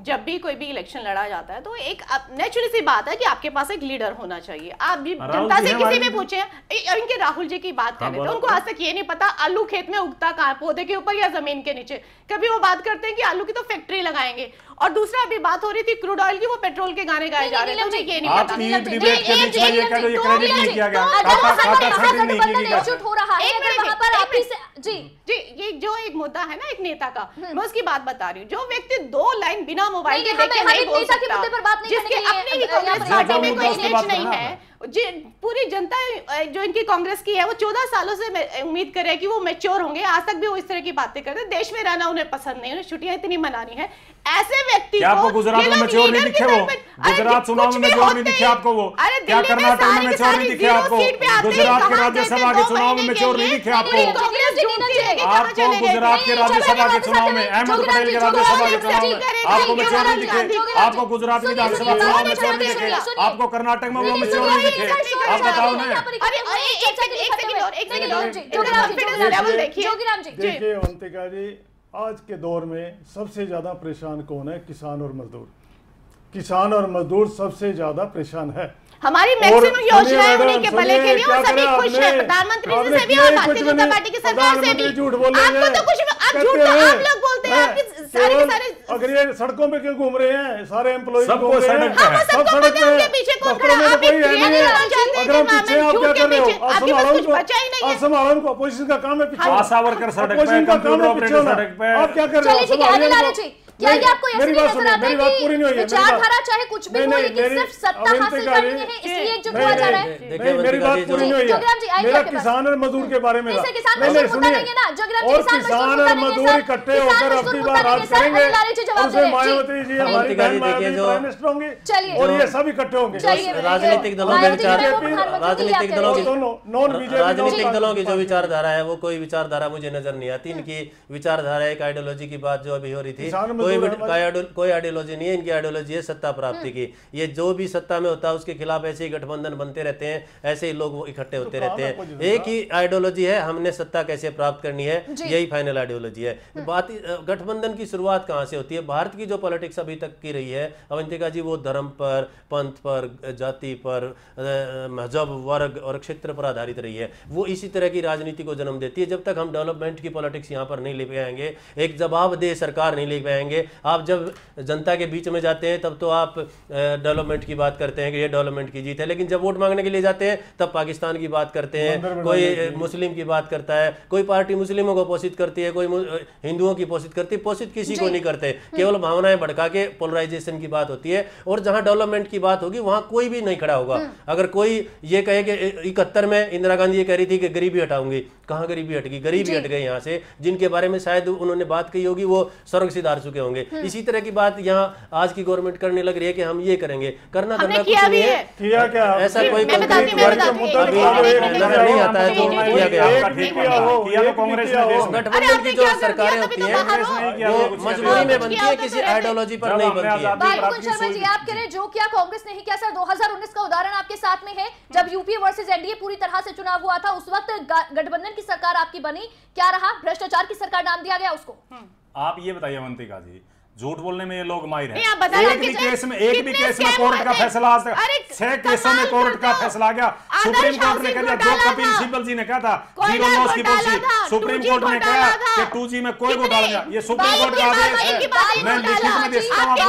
जब भी कोई भी इलेक्शन लड़ा जाता है तो एक नेचुरली सी बात है कि आपके पास एक लीडर होना चाहिए। आप भी जनता से किसी भी पूछे और इनके राहुल जी की बात करें
तो
उनको आज तक ये नहीं पता आलू खेत में उगता कहा पौधे के ऊपर या ज़मीन के नीचे। कभी वो बात करते हैं कि आलू की तो फैक्ट्री लगाएँगे। और दूसरा अभी बात हो रही थी क्रूड ऑयल की वो पेट्रोल के गाने गाए जा रहे हैं मुझे ये
जी,
नहीं पता।
तीन
जी,
डिबेट के बीच में ये कह दो ये क्रेडिट नहीं किया गया।
दो-
खाता खाता नहीं किया गया
हो रहा है। अगर
मिनट,
पर आप ही जी।
जी ये जो एक मुद्दा है ना एक नेता का मैं उसकी बात बता रही हूँ। जो व्यक्ति दो लाइन बिना मोबाइल के देखे
हमें- हमें
नहीं बोल सकता
बात नहीं
जिसके
करने के लिए,
अपने ही कांग्रेस पार्टी में कोई नहीं है पूरी जनता जो इनकी कांग्रेस की है वो चौदह सालों से उम्मीद करे कि वो मेच्योर होंगे। आज तक भी वो इस तरह की बातें करते हैं। देश में रहना उन्हें पसंद नहीं उन्हें छुट्टियाँ इतनी मनानी है। ऐसे व्यक्ति
क्या आपको
को
गुजरात में मेच्योर नहीं दिखे वो? गुजरात चुनाव में मेच्योर नहीं दिखे आपको वो? क्या कर्नाटक में मेच्योर नहीं दिखे आपको?
ही।
गुजरात के राज्यसभा के चुनाव में मेच्योर नहीं दिखे आपको?
है।
आपको गुजरात के राज्यसभा के चुनाव में अहमद पटेल के राज्यसभा के चुनाव में आपको मेच्योर नहीं दिखे। आपको गुजरात विधानसभा चुनाव में मेच्योर नहीं दिखे। आपको कर्नाटक में वो मेच्योर नहीं दिखे आप बताओ ना।
देखिए।
जोगीराम जी।
आज के दौर में सबसे ज़्यादा परेशान कौन है? किसान और मजदूर। किसान और मजदूर सबसे ज़्यादा परेशान है।
हमारी मैक्सिमम योजनाएँ उन्हीं के भले के लिए और सभी खुश हैं। प्रधानमंत्री जी से भी और भारतीय जनता पार्टी की सरकार से भी। आपको तो कुछ आप झूठ तो आप लोग बोलते हैं
हैं,
आपके सारे के सारे
सड़कों पे क्यों घूम रहे हैं? सारे एम्प्लॉय
सबको सड़क पे है।
सब
सबको
सड़क
है
पे
पीछे कौन
दफ्तरों
खड़ा है।
में तो कोई है नहीं
क्रिया
है?
जानते हैं
अगर हम पीछे आप क्या कर रहे हो?
पीछे।
आप
आपके पास
संभालो
कुछ
उनको
बचा ही नहीं है।
आप संभालो उनको अपोजिशन का काम है पीछे।
आशा वर्कर सड़क पे
अपोजिशन का काम
कंप्यूटर ऑपरेटर सड़क पे।
आप क्या कर रहे हो?
क्या ये आपको ऐसे
बात
नज़र आता है कि
बात-
विचारधारा चाहे कुछ भी हो लेकिन सिर्फ़ सत्ता हासिल करनी है इसलिए एकजुट हुआ जा रहा है।
देखिए,
मेरी बात पूरी नहीं हुई है। मेरा किसान और मजदूर के बारे में
नहीं, किसान
नहीं,
मजदूर
नहीं, सुनिए।
है ना, जोगराम जी,
और
किसान
और मजदूर इकट्ठे होकर अपनी बार राज करेंगे। उसमें मायावती जी हमारी बहन मायावती
जो-
प्राइम मिनिस्टर होंगी और ये सब इकट्ठे होंगे।
राजनीतिक दलों के विचार राजनीतिक दलों की
नॉन बीजेपी
राजनीतिक दलों की जो विचारधारा है वो कोई विचारधारा मुझे नज़र नहीं आती इनकी विचारधारा एक आइडियोलॉजी की बात जो अभी हो रही थी
किसान
कोई
हमारे-
कोई आइडियोलॉजी नहीं है इनकी आइडियोलॉजी है सत्ता प्राप्ति की। ये जो भी सत्ता में होता है उसके खिलाफ ऐसे ही गठबंधन बनते रहते हैं ऐसे ही लोग इकट्ठे होते रहते हैं। एक ही आइडियोलॉजी है हमने सत्ता कैसे प्राप्त करनी है यही फाइनल आइडियोलॉजी है। बात गठबंधन की शुरुआत कहाँ से होती है? भारत की जो पॉलिटिक्स अभी तक की रही है अवंतिका जी वो धर्म पर पंथ पर जाति पर मज़हब वर्ग और क्षेत्र पर आधारित रही है वो इसी तरह की राजनीति को जन्म देती है। जब तक हम डेवलपमेंट की पॉलिटिक्स यहाँ पर नहीं ले पाएँगे एक जवाबदेह सरकार नहीं ले आएँगे आप जब जनता के बीच में जाते हैं तब तो आप डेवलपमेंट की बात करते हैं कि ये डेवलपमेंट की जीत है लेकिन जब वोट मांगने के लिए जाते हैं तब पाकिस्तान की बात करते हैं कोई मुस्लिम की बात करता है कोई पार्टी मुस्लिमों को पोषित करती है कोई हिंदुओं की पोषित करती है पोषित किसी को नहीं करते केवल भावनाएँ भड़का के पोलराइजेशन की बात होती है और जहाँ डेवलपमेंट की बात होगी वहाँ कोई भी नहीं खड़ा होगा। अगर कोई ये कहे कि इकहत्तर में इंदिरा गांधी ये कह रही थी कि गरीबी हटाऊँगी कहाँ गरीबी हट गई? गरीबी हट गए यहाँ से। जिनके बारे में शायद उन्होंने बात कही होगी वो स्वर्ग सिधार चुके होंगे। इसी तरह की बात यहाँ आज की गवर्नमेंट करने लग रही है कि हम ये करेंगे। करना
हमने
धरना कुछ नहीं है।
किया क्या?
ऐसा कोई नहीं आता है किया गया।
हो,
तो कांग्रेस
किया हो।
अरे
गठबंधन की जो
दिया,
सरकारें होती
तो
हैं।
नहीं
वो मजबूरी में बनती है किसी आइडियोलॉजी पर नहीं बनती है।
आप कह रहे हैं जो क्या कांग्रेस ने ही किया सर 2019 का उदाहरण आपके साथ में है। जब यूपीए वर्सेस एनडीए पूरी तरह से चुनाव हुआ था उस वक्त गठबंधन की सरकार आपकी बनी? क्या रहा? भ्रष्टाचार की सरकार नाम दिया गया उसको?
आप ये बताइए, अवंतिका जी झूठ बोलने में ये लोग माहिर हैं। एक भी केस में एक भी केस में कोर्ट का फैसला आज तक छह केसों में कोर्ट का फैसला आ गया। सुप्रीम कोर्ट ने कह दिया जो कपिल सिब्बल जी ने कहा था ज़ीरो लॉस की पॉलिसी सुप्रीम कोर्ट ने कहा कि
था।
2G में कोई घोटाला नहीं ये सुप्रीम कोर्ट
का
आदेश है। मैं लिखित। में देखता हूँ।
आपके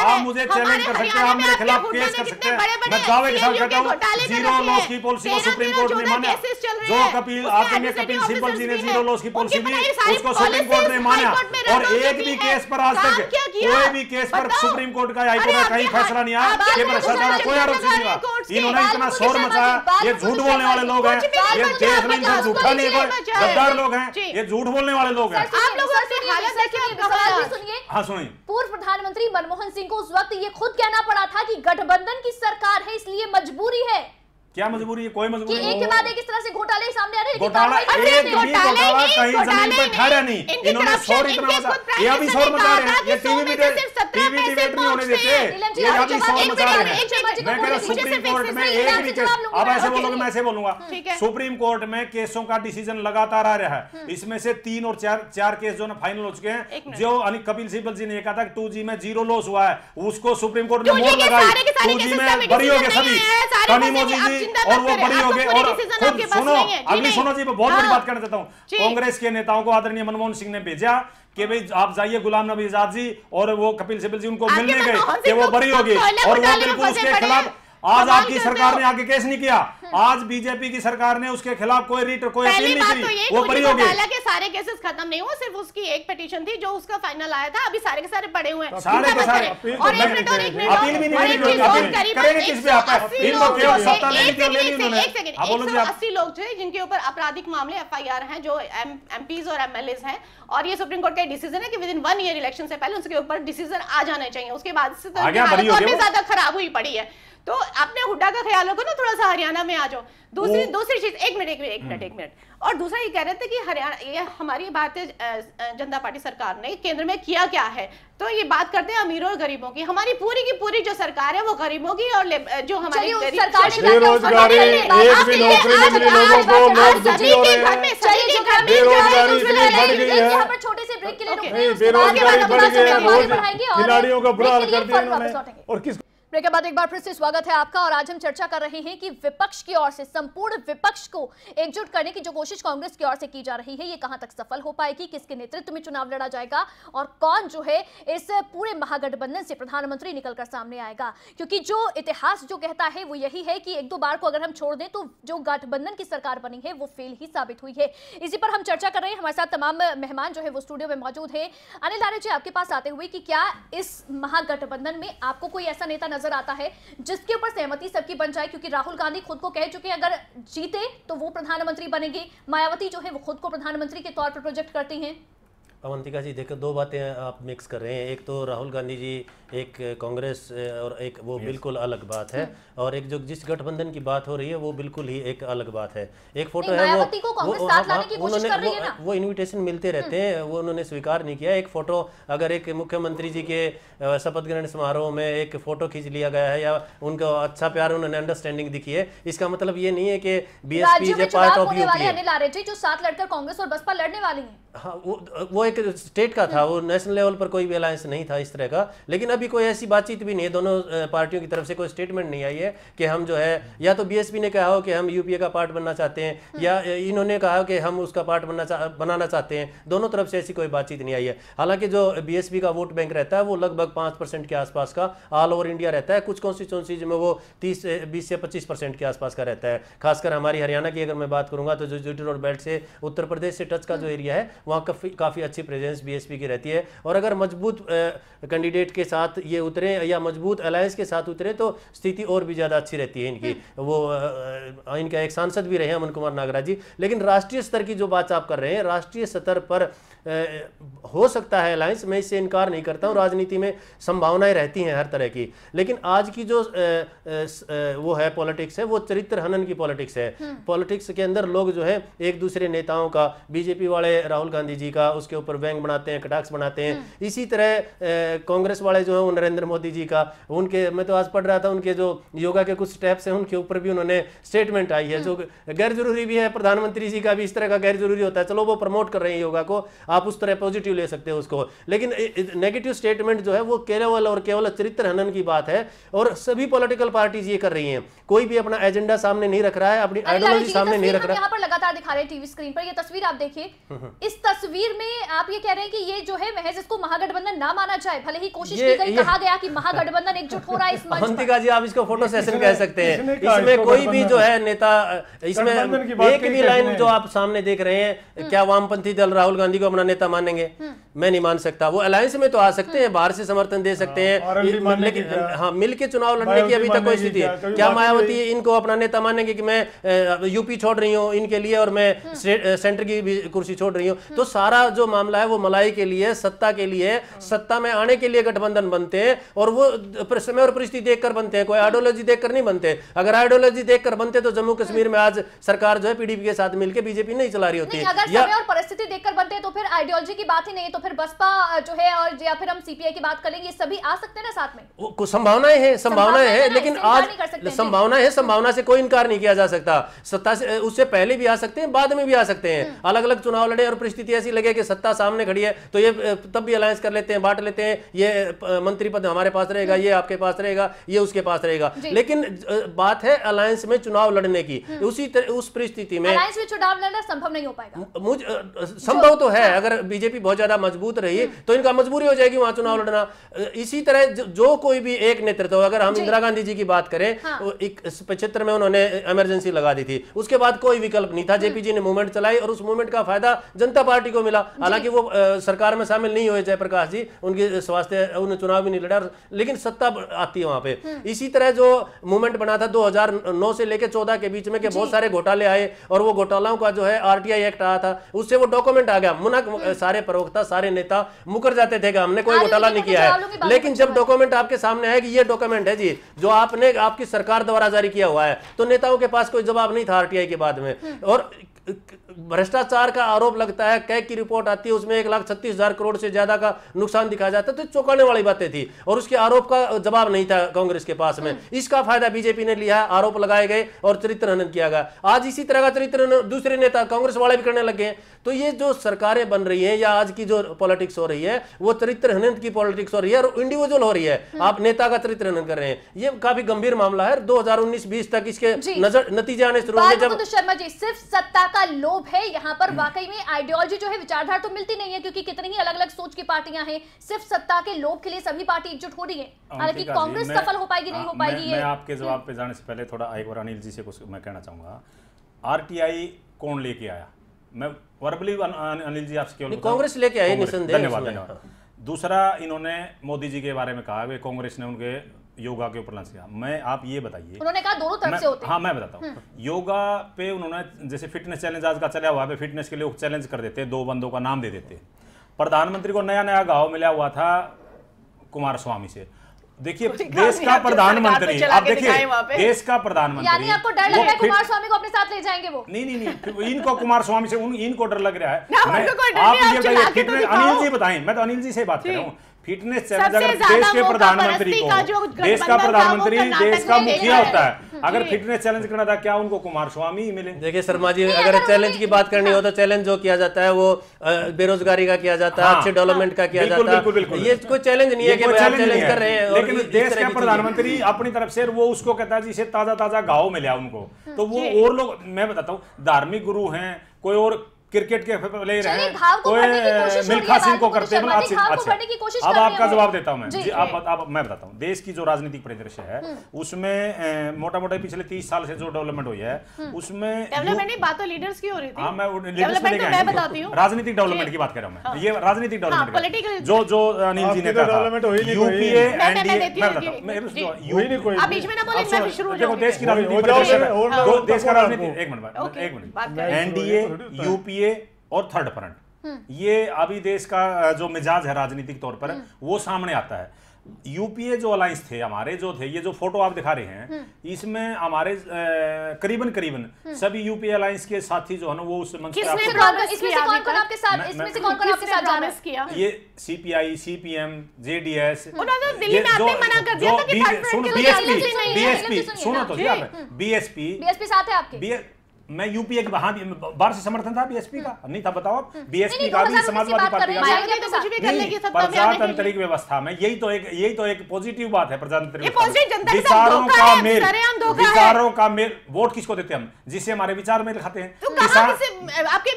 आप मुझे चैलेंज कर सकते हैं। आप मेरे खिलाफ केस कर सकते हैं। मैं दावे के साथ कहता हूँ। ज़ीरो लॉस की पॉलिसी को सुप्रीम कोर्ट ने माना जो कपिल आदरणीय कपिल सिब्बल जी ने ज़ीरो लॉस की पॉलिसी दी उसको सुप्रीम कोर्ट ने माना और
हो
एक भी केस पर आज तक कोई भी केस पर सुप्रीम कोर्ट का हाईकोर्ट
अरे
का कहीं फैसला नहीं आया? कि
बाल
भ्रष्टाचार
मुकुट
कोई आरोप नहीं हुआ। इन्होंने इतना शोर मचाया। ये झूठ बोलने वाले लोग हैं। ये देश में इनसे झूठा नहीं है कोई गद्दार लोग हैं। ये झूठ बोलने वाले लोग हैं।
आप लोग
सुनिए,
हालत देखिए,
सुनिए।
हाँ सुनिए।
पूर्व प्रधानमंत्री मनमोहन सिंह को उस वक्त ये खुद कहना पड़ा था कि गठबंधन की सरकार है इसलिए मजबूरी है।
क्या मजबूरी है? कोई मजबूरी
एक
नहीं
के बाद एक इस तरह से घोटाले सामने आ रहे हैं
घोटाला एक भी घोटाला कहीं ज़मीन पर ठहरा नहीं। इन्होंने शोर इतना मचा ये अभी शोर मचा रहे हैं। ये टीवी
सौ में सिर्फ़ 17
टीवी
पैसे
डिबेट नहीं होने देते। ये अभी
जवाब
शोर मचा रहे हैं।
एक मिनट जी को
मैं कह रहा सुप्रीम कोर्ट में एक भी केस अब ऐसे बोलोगे मैं ऐसे बोलूँगा। सुप्रीम कोर्ट में केसों का डिसीज़न लगातार आ रहा है। इसमें से तीन और चार चार केस जो ना फाइनल हो चुके हैं। जो अनिल कपिल सिब्बल जी ने कहा था टू जी में ज़ीरो लॉस हुआ है उसको सुप्रीम कोर्ट ने
मोड़
लगाई।
सारे के सारे
टू जी में
भी
बरी हो गए सभी तनी मोदी जी और वो बड़ी हो गए और खुद सुनो अगली सुनो जी मैं बहुत बड़ी
हाँ।
बात करना चाहता हूँ। कांग्रेस के नेताओं को आदरणीय मनमोहन सिंह ने भेजा कि भाई आप जाइए गुलाम नबी आज़ाद जी और वो कपिल सिब्बल जी उनको मिलने गए कि वो बड़ी होगी। और वो बिल्कुल उसके खिलाफ। आज आपकी सरकार ने आगे केस नहीं किया। आज बीजेपी की सरकार ने उसके खिलाफ कोई रिट कोई अपील नहीं
बात तो
करी वो बरी हो गई
के सारे केसेस खत्म नहीं हुए सिर्फ़ उसकी एक पिटीशन थी जो उसका फाइनल आया था अभी सारे के सारे पड़े हुए हैं।
सारे के सारे
अपील
और
तो
भी नहीं
और
करेंगे, अपील करेंगे किस पे आप?
180
इन लोग
लोग
सत्ता लेने के लिए नहीं उन्होंने।
एक
बोलो जी,
एक
आप।
सौ अस्सी लोग थे जिनके ऊपर आपराधिक मामले एफआईआर हैं जो एमपीज और एमएलए हैं और ये सुप्रीम कोर्ट का डिसीज़न है कि within one year election से पहले उसके ऊपर डिसीज़न आ जाने चाहिए। उसके बाद से तो। ज़्यादा खराब हुई पड़ी है। तो अपने हुड्डा का ख्याल रखो ना थोड़ा सा हरियाणा में आ जाओ। दूसरी दूसरी चीज़ एक मिनट एक मिनट एक मिनट एक मिनट। और दूसरा ये कह रहे थे कि हरियाणा ये हमारी भारतीय जनता पार्टी सरकार ने केंद्र में किया क्या है? तो ये बात करते हैं अमीरों और गरीबों की। हमारी पूरी की पूरी जो सरकार है वो गरीबों की और जो हमारी
सरकार
बेरोजगारी खिलाड़ियों का बुरा हाल कर दिया। और किस
ब्रेक के बाद एक बार फिर से स्वागत है आपका, और आज हम चर्चा कर रहे हैं कि विपक्ष की ओर से, संपूर्ण विपक्ष को एकजुट करने की जो कोशिश कांग्रेस की ओर से की जा रही है, ये कहाँ तक सफल हो पाएगी, किसके नेतृत्व में चुनाव लड़ा जाएगा, और कौन जो है इस पूरे महागठबंधन से प्रधानमंत्री निकलकर सामने आएगा? क्योंकि जो इतिहास जो कहता है वो यही है कि एक दो बार को अगर हम छोड़ दें तो जो गठबंधन की सरकार बनी है, वो फेल ही साबित हुई है। इसी पर हम चर्चा कर रहे हैं, हमारे साथ तमाम मेहमान जो है, वो स्टूडियो में मौजूद है। अनिल आर्य जी, आपके पास आते हुए कि क्या इस महागठबंधन में आपको कोई ऐसा नेता नज़र आता है, जिसके ऊपर सहमति सबकी बन जाए, क्योंकि राहुल गांधी खुद को कह चुके हैं, अगर जीते तो वो प्रधानमंत्री बनेंगे। मायावती जो है, वो खुद को प्रधानमंत्री के तौर पर प्रोजेक्ट करती हैं।
अवंतिका जी देखो दो बातें आप मिक्स कर रहे हैं। एक तो राहुल गांधी जी एक कांग्रेस और एक वो बिल्कुल अलग बात है। और एक जो जिस गठबंधन की बात हो रही है वो बिल्कुल ही एक अलग बात है। एक फ़ोटो है वो वो-
साथ
हाँ,
लाने की
उन्होंने
कर रही
वो-
है ना?
वो इनविटेशन मिलते रहते हैं वो उन्होंने स्वीकार नहीं किया। एक फ़ोटो अगर एक मुख्यमंत्री जी के शपथ ग्रहण समारोह में एक फ़ोटो खींच लिया गया है या उनको अच्छा प्यार उन्होंने अंडरस्टैंडिंग दिखी है इसका मतलब ये नहीं है कि BSP part of UP
Arya ji जो साथ लड़कर कांग्रेस और बसपा लड़ने वाली हैं।
हाँ वो वो एक स्टेट का था वो नेशनल लेवल पर कोई भी अलायंस नहीं था इस तरह का। लेकिन अभी कोई ऐसी बातचीत भी नहीं है दोनों पार्टियों की तरफ़ से कोई स्टेटमेंट नहीं आई है कि हम जो है या तो बीएसपी ने कहा हो कि हम यूपीए का पार्ट बनना चाहते हैं या इन्होंने कहा कि हम उसका पार्ट बनना चाह बनाना चाहते हैं। दोनों तरफ़ से ऐसी कोई बातचीत नहीं आई है। हालाँकि जो बीएसपी का वोट बैंक रहता है वो लगभग पाँच परसेंट के आसपास का ऑल ओवर इंडिया रहता है। कुछ कॉन्स्टिट्यूंसीज में वो तीस बीस से पच्चीस परसेंट के आसपास का रहता है। खासकर हमारी हरियाणा की अगर मैं बात करूँगा तो जो जीटी रोड बेल्ट से उत्तर प्रदेश से टच का जो एरिया है वहाँ काफ़ी काफ़ी अच्छी प्रेजेंस बीएसपी की रहती है। और अगर मज़बूत कैंडिडेट के साथ ये उतरे या मज़बूत अलायंस के साथ उतरे तो स्थिति और भी ज़्यादा अच्छी रहती है इनकी। वो अ, इनका एक सांसद भी रहे अमन कुमार नागराज जी। लेकिन राष्ट्रीय स्तर की जो बात आप कर रहे हैं राष्ट्रीय स्तर पर हो सकता है अलायंस मैं इससे इनकार नहीं करता हूँ। राजनीति में संभावनाएँ रहती हैं हर तरह की। लेकिन आज की जो वो है पॉलिटिक्स है वो चरित्र हनन की पॉलिटिक्स है। पॉलिटिक्स के अंदर लोग जो है एक दूसरे नेताओं का बीजेपी वाले राहुल गांधी जी का उसके ऊपर ऊपर बैंक बनाते हैं कटाक्स बनाते हैं। इसी तरह कांग्रेस वाले जो है वो नरेंद्र मोदी जी का उनके मैं तो आज पढ़ रहा था उनके जो योगा के कुछ स्टेप्स हैं उनके ऊपर भी उन्होंने स्टेटमेंट आई है जो गैर ज़रूरी भी है प्रधानमंत्री जी का भी इस तरह का गैर ज़रूरी होता है। चलो वो प्रमोट कर रहे हैं योगा को आप उस तरह पॉजिटिव ले सकते हो उसको। लेकिन नेगेटिव स्टेटमेंट जो है वो केवल और केवल चरित्र हनन की बात है और सभी पॉलिटिकल पार्टीज़ ये कर रही हैं। कोई भी अपना एजेंडा सामने नहीं रख रहा है अपनी आइडियोलॉजी सामने नहीं रख रहा।
यहाँ पर लगातार दिखा रहे हैं टीवी स्क्रीन पर ये तस्वीर आप देखिए। इस तस्वीर में आप ये कह रहे हैं कि ये जो है महज इसको महागठबंधन ना माना जाए? भले ही कोशिश की गई कहा गया कि महागठबंधन एकजुट हो रहा है इस मंच
अवंतिका जी आप इसको फ़ोटो सेशन कह सकते हैं। इसमें कोई भी जो है? नेता इसमें एक भी लाइन जो आप सामने देख रहे हैं क्या वामपंथी दल राहुल गांधी को अपना नेता मानेंगे? मैं नहीं मान सकता। वो अलायंस में तो आ सकते हैं बाहर से समर्थन दे सकते
हाँ,
हैं लेकिन हाँ मिल के चुनाव लड़ने की अभी तक कोई स्थिति है। क्या? मायावती। इनको अपना नेता मानेंगे कि मैं यूपी छोड़ रही हूँ इनके लिए और मैं सेंटर की भी कुर्सी छोड़ रही हूँ? तो सारा जो मामला है वो मलाई के लिए सत्ता के लिए सत्ता में आने के लिए गठबंधन बनते हैं और वो समय और परिस्थिति देखकर बनते हैं कोई आइडियोलॉजी देखकर नहीं बनते। अगर आइडियोलॉजी देखकर बनते तो जम्मू कश्मीर में आज सरकार जो है पीडीपी के साथ मिलकर बीजेपी नहीं चला रही होती।
अगर समय और परिस्थिति देखकर बनते हैं तो फिर आइडियोलॉजी की बात ही नहीं तो फिर बसपा जो है और या फिर हम सीपीआई की बात करेंगे ये सभी आ सकते हैं ना साथ में?
कुछ संभावनाएँ हैं संभावनाएँ हैं
हैं,
लेकिन आज
हैं,
संभावनाएँ हैं संभावना से कोई इनकार नहीं किया जा सकता। सत्ता से उससे पहले भी आ सकते हैं बाद में भी आ सकते हैं।
हम्म।
अलग अलग चुनाव लड़े और परिस्थिति ऐसी लगे कि सत्ता सामने खड़ी है तो ये तब भी अलायंस कर लेते हैं बांट लेते हैं ये मंत्री पद हमारे पास रहेगा ये आपके पास रहेगा ये उसके पास रहेगा।
हम्म।
लेकिन बात है अलायंस में चुनाव लड़ने की उसी उस परिस्थिति में
अलायंस में चुनाव लड़ना संभव नहीं हो पाएगा।
मुझ संभव तो है अगर बीजेपी बहुत ज़्यादा मज़बूत रही तो इनका मजबूरी हो जाएगी वहाँ चुनाव लड़ना। इसी तरह जो, कोई भी एक नेतृत्व अगर हम इंदिरा गांधी जी की बात करें
हाँ।
एक पचहत्तर में उन्होंने इमरजेंसी लगा दी थी। उसके बाद कोई विकल्प नहीं था जेपी जी ने मूवमेंट चलाई और उस मूवमेंट का फ़ायदा जनता पार्टी को मिला। हालाँकि वो अ, सरकार में शामिल नहीं हुए जयप्रकाश जी उनके स्वास्थ्य उन्हें चुनाव भी नहीं लड़ा लेकिन सत्ता आती है वहाँ पे। इसी तरह जो मूवमेंट बना था 2009 से लेकर 14 के बीच में कि बहुत सारे घोटाले आए और वो घोटालों का जो है आरटीआई एक्ट आया था उससे वो डॉक्यूमेंट आ गया। मुना सारे प्रवक्ता सारे नेता मुकर जाते थे कि हमने कोई घोटाला नहीं किया है। लेकिन जब डॉक्यूमेंट आपके सामने है कि ये डॉक्यूमेंट है जी जो आपने आपकी सरकार द्वारा जारी किया हुआ है तो नेताओं के पास कोई जवाब नहीं था आरटीआई के बाद में। और भ्रष्टाचार का आरोप लगता है कैग की रिपोर्ट आती है उसमें एक लाख छत्तीस हज़ार करोड़ से ज़्यादा का नुकसान दिखाया जाता है तो चौंकाने वाली बातें थी। और उसके आरोप का जवाब नहीं था कांग्रेस के पास में। इसका फ़ायदा बीजेपी ने लिया आरोप लगाए गए और चरित्र हनन किया गया। आज इसी तरह का चरित्र दूसरे नेता कांग्रेस वाले भी करने लगे तो ये जो सरकारें बन रही हैं या आज की जो पॉलिटिक्स हो रही है वो चरित्र हनन की पॉलिटिक्स हो रही है और इंडिविजुअल हो रही है। आप नेता का चरित्र हनन कर रहे हैं। ये काफ़ी गंभीर मामला है। 2019-20 तक इसके नज़र नतीजे आने शुरू होंगे जब
शर्मा जी सिर्फ़ सत्ता का लोभ है यहाँ पर। वाकई में आइडियोलॉजी जो है विचारधारा तो मिलती नहीं है क्योंकि कितनी ही अलग अलग सोच की पार्टियाँ हैं सिर्फ़ सत्ता के लोभ के लिए सभी पार्टी एकजुट हो रही है। हालाँकि कांग्रेस सफल हो पाएगी नहीं हो पाएगी
मैं, मैं आपके जवाब पे जाने से पहले थोड़ा एक बार अनिल जी से कुछ मैं कहना चाहूँगा। आरटीआई कौन लेके आया? मैं वर्बली अनिल जी आपसे केवल
कांग्रेस लेके निसंदेह
धन्यवाद धन्यवाद। दूसरा इन्होंने मोदी जी के बारे में कहा कांग्रेस ने उनके योगा के ऊपर लॉन्च किया। मैं आप ये बताइए।
उन्होंने कहा दोनों तरफ़ से होते हैं।
हाँ मैं बताता हूँ। योगा पे उन्होंने जैसे फिटनेस चैलेंज आज का चला हुआ है फिटनेस के लिए वो चैलेंज कर देते दो बंदों का नाम दे देते प्रधानमंत्री को नया नया गाँव मिला हुआ था कुमार स्वामी से। देखिए देश का प्रधानमंत्री आप देखिए
पे।
देश का प्रधानमंत्री
यानी आपको डर लग रहा है कुमार स्वामी को अपने साथ ले जाएँगे वो?
नहीं नहीं नहीं इनको कुमार स्वामी से उन इनको डर लग रहा है। [LAUGHS] आप ये बताइए
तो।
अनिल जी बताएँ मैं तो अनिल जी से बात कर रहा हूँ। फिटनेस चैलेंज अगर देश के प्रधानमंत्री
का
को देश का प्रधानमंत्री देश का मुखिया होता
है।
है। अगर फिटनेस चैलेंज करना था क्या उनको कुमार स्वामी ही मिले?
देखिए शर्मा जी अगर चैलेंज की बात करनी हो तो चैलेंज जो किया जाता है वो बेरोजगारी का किया जाता है
हाँ।
अच्छे डेवलपमेंट का किया जाता। है। ये कोई चैलेंज नहीं है कि चैलेंज कर रहे हैं
लेकिन देश का प्रधानमंत्री अपनी तरफ़ से वो उसको कहता है जिसे ताज़ा ताज़ा गाँव मिला उनको। तो वो और लोग मैं बताता हूँ धार्मिक गुरु हैं कोई और क्रिकेट के प्लेयर हैं कोई
भरने की कोशिश हो रही
मिल्खा सिंह को करते हैं अच्छा
कोशिश
अब आपका जवाब देता हूँ मैं।
जी,
जी
जी।
आप आप मैं बताता हूँ। देश की जो राजनीतिक परिदृश्य है उसमें मोटा मोटा पिछले तीस साल से जो डेवलपमेंट हुई है उसमें
डेवलपमेंट नहीं बात तो लीडर्स की हो रही थी।
हाँ मैं वो leaders लेके
तो मैं
आएँगे।
बताती हूँ।
राजनीतिक डेवलपमेंट की बात कर रहा हूँ मैं। ये राजनीतिक डेवलपमेंट जो जो अनिल जी ने
तो
कहा
development हुई नहीं
यूपीए
मैं- मैं- मैं
एनडीए मैं बताता हूँ मैं
जी।
वही नहीं कोई।
आप बीच में ना बोले मैं शुरू हो
देखो देश की
हो-
राजनीति परिदृश्य देश का एक मिनट एक मिनट। एनडीए
थोड़ी
ये और थर्ड फ्रंट। ये अभी देश का जो मिजाज है राजनीतिक तौर पर वो सामने आता है। यूपीए जो अलायंस थे हमारे जो थे ये जो फ़ोटो आप दिखा रहे हैं इसमें हमारे करीबन करीबन सभी यूपीए अलायंस के साथी जो है ना वो उस मंच
पर
पे
ये CPI CPM JDS
B
S
P
सुनो तो बी एस बीएसपी
बीएसपी साथ है आपके?
मैं यूपीए के हाँ बार से समर्थन था बीएसपी का। नहीं था बताओ। बीएसपी का भी समाजवादी पार्टी का प्रजातांत्रिक व्यवस्था में यही तो एक यही तो एक पॉजिटिव बात है प्रजातांत्रिक विचारों का मेल विचारों का मेल वोट किसको देते हम? जिससे हमारे विचार मेल खाते हैं।
आपके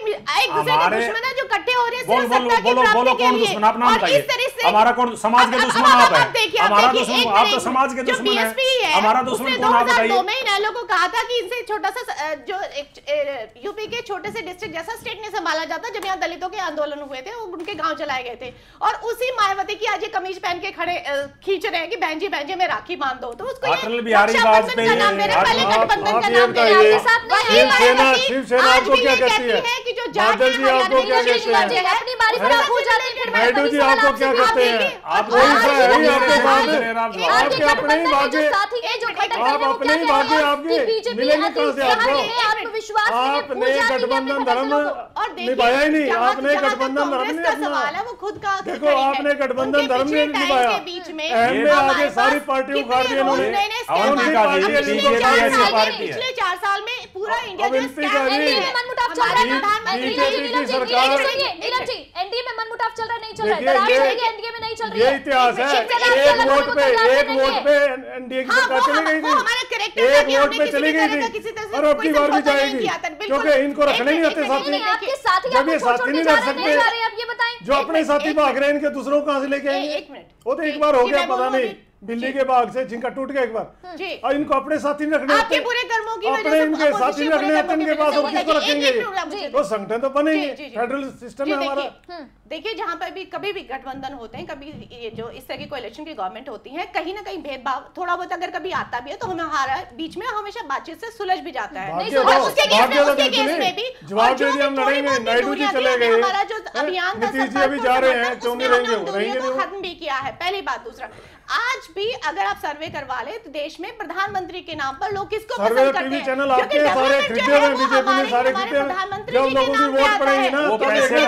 बोलो बोलो कौन दुश्मन आप नाम बताइए। हमारा कौन समाज के दुश्मन आप
तो
है? हमारा दुश्मन आप तो समाज के दुश्मन है। हमारा दुश्मन कौन आप बताइए?
को कहा था कि इनसे छोटा सा जो एक यूपी के छोटे से डिस्ट्रिक्ट जैसा स्टेट ने संभाला जाता जब यहाँ दलितों के आंदोलन हुए थे उनके गाँव चलाए गए थे। और उसी मायावती की आज ये कमीज पहन के खड़े खींच रहे हैं कि बहन जी बहन जी मैं राखी बाँध। दो तो उसको गठबंधन का
आप
अपने ही भाग्य आपके मिलेंगे कहाँ से आपको
विश्वास
आपने गठबंधन धर्म निभाया ही नहीं आपने गठबंधन धर्म नहीं
सवाल है वो खुद का
देखो आपने गठबंधन धर्म नहीं निभाया।
बीच में
आगे सारी पार्टियों उखाड़ दी
पिछले चार साल में पूरा इंडिया
की सरकार
एनडीए में चल रहा नहीं चल रहा है?
इतिहास है। एक वोट पे एक वोट पे एनडीए की सरकार चली गई थी। एक वोट पे चली गई थी। और बार भी
जाए
जाएगी क्योंकि इनको रखने नहीं आते साथी। जब ये साथी नहीं रख सकते जो अपने साथी भाग रहे हैं इनके दूसरों कहाँ से लेके आएँगे वो तो एक बार हो गया पता नहीं। बिल्ली के बाग से जिनका टूट गया एक बार।
हाँ।
और इनको अपने साथ ही रखने
आपके पूरे कर्मों की
अपने इनके साथ
ही
रखने
के
इनके पास और किसको रखेंगे। तो संगठन तो बनेंगे फेडरल सिस्टम है। हमारा।
हाँ। देखिए जहाँ पर भी कभी भी गठबंधन होते हैं कभी ये जो इस तरह की कोलेक्शन की गवर्नमेंट होती है कहीं ना कहीं भेदभाव थोड़ा बहुत अगर कभी आता भी है तो हमें हारा बीच में हमेशा बातचीत से सुलझ भी जाता है।
जवाब दे हम लड़ेंगे नायडू जी चले गए।
हमारा जो अभियान था
तो
खत्म भी किया है पहली बात दूसरा। आज भी अगर आप सर्वे करवा ले तो देश में प्रधानमंत्री के नाम पर लोग किसको
सर्वे टीवी चैनल आपके सारे बीजेपी ने सारे
प्रधानमंत्री
वोट ना
वो
तो
पैसे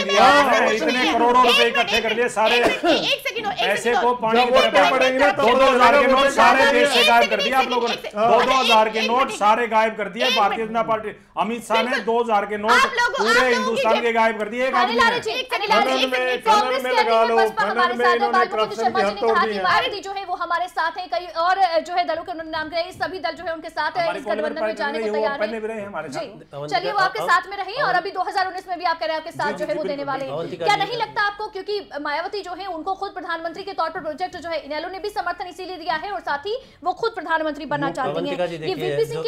दिया। इतने करोड़ों रुपए इकट्ठे कर लिए सारे। पैसे को पानी में
पड़ेगी ना तो
दो दो हज़ार के नोट सारे देश से गायब कर दिए आप लोगों ने। दो दो हज़ार के नोट सारे गायब कर दिए भारतीय जनता पार्टी अमित शाह ने दो हज़ार के नोट पूरे हिंदुस्तान के गायब कर दिए एक आदमी
में लगा लो में इन्होंने
करप्शन
हद तोड़
मायावती जो है वो हमारे साथ है कई और जो है दलों के उन्होंने नाम कराए सभी दल जो है उनके साथ है गठबंधन में जाने को तैयार
है।
चलिए वो आपके साथ में रहे और अभी दो में भी आप कह रहे हैं आपके साथ जो है वो देने वाले क्या नहीं लगता आपको? क्योंकि मायावती जो है उनको खुद प्रधानमंत्री के तौर पर प्रोजेक्ट जो है इनेलो ने भी समर्थन इसीलिए दिया है और साथ ही वो खुद प्रधानमंत्री बनना चाहती है।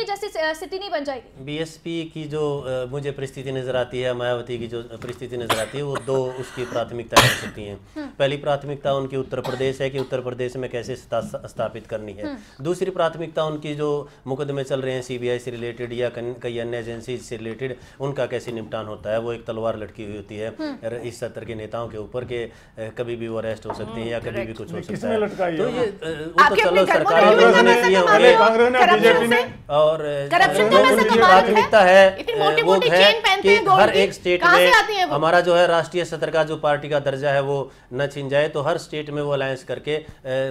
जैसी स्थिति नहीं बन
बीएसपी की जो मुझे परिस्थिति नज़र आती है मायावती की जो परिस्थिति नज़र आती है वो दो उसकी प्राथमिकता हो सकती है। हम्म। पहली प्राथमिकता उनकी उत्तर प्रदेश है कि उत्तर प्रदेश में कैसे स्थापित करनी है। दूसरी प्राथमिकता उनकी जो मुकदमे चल रहे हैं सीबीआई से रिलेटेड या कई अन्य एजेंसी से रिलेटेड उनका कैसे निपटान होता है वो एक तलवार लटकी हुई होती है। इस सत्र के नेताओं के ऊपर के कभी भी वो अरेस्ट हो सकती है या कभी भी कुछ हो सकता है। तो ये वो तो चलो सरकार और प्राथमिकता है वो है कि हर एक स्टेट में हमारा जो है राष्ट्रीय सत्र का जो पार्टी का दर्जा है वो न छिन जाए तो हर स्टेट में वो अलायंस करके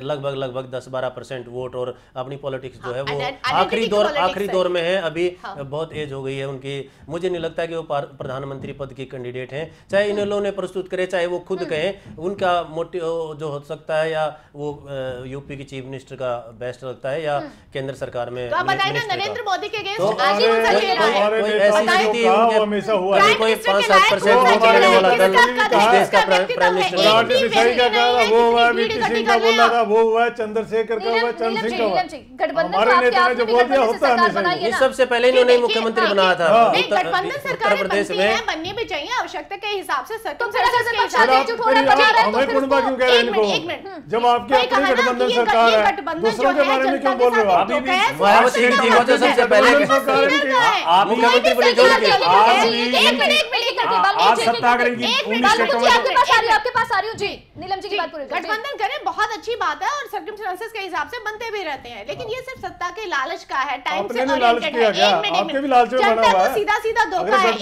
लगभग लगभग दस बारह परसेंट वोट और अपनी पॉलिटिक्स जो है वो आखिरी दौर आखिरी दौर में है। अभी बहुत एज हो गई है उनकी। मुझे नहीं लगता कि वो प्रधानमंत्री पद की कैंडिडेट हैं। चाहे इन लोगों ने प्रस्तुत करे चाहे वो खुद कहें उनका मोटिव जो हो सकता है या वो यूपी की चीफ मिनिस्टर का बेस्ट लगता है या केंद्र सरकार में
नरेंद्र मोदी के
तो कोई वाला
वो हुआ
गोला का
वो हुआ है चंद्रशेखर का हुआ
है
चंद्र सिंह का हुआ हमारे नेता ने जो बोल दिया होता है
ये
सबसे पहले इन्होंने मुख्यमंत्री बनाया था उत्तर प्रदेश में
बननी भी चाहिए आवश्यकता के हिसाब से
हमें
कुंडबा
क्यों कह रहे हैं इनको जब आपके अपनी गठबंधन सरकार है दूसरों के बारे में क्यों बोल रहे हो
अभी भी
मायावती जी को सबसे पहले आप मुख्यमंत्री
बने
जो
आज सत्ता करेंगी
आपके पास आ रही हूँ जी नीलम जी की बात पूरी
गठबंधन करें बहुत अच्छी बात है और सर्कमस्टांसेस के हिसाब से बनते भी रहते हैं। लेकिन ये सिर्फ़ सत्ता के लालच का है टाइम से सीधा सीधा धोखा है।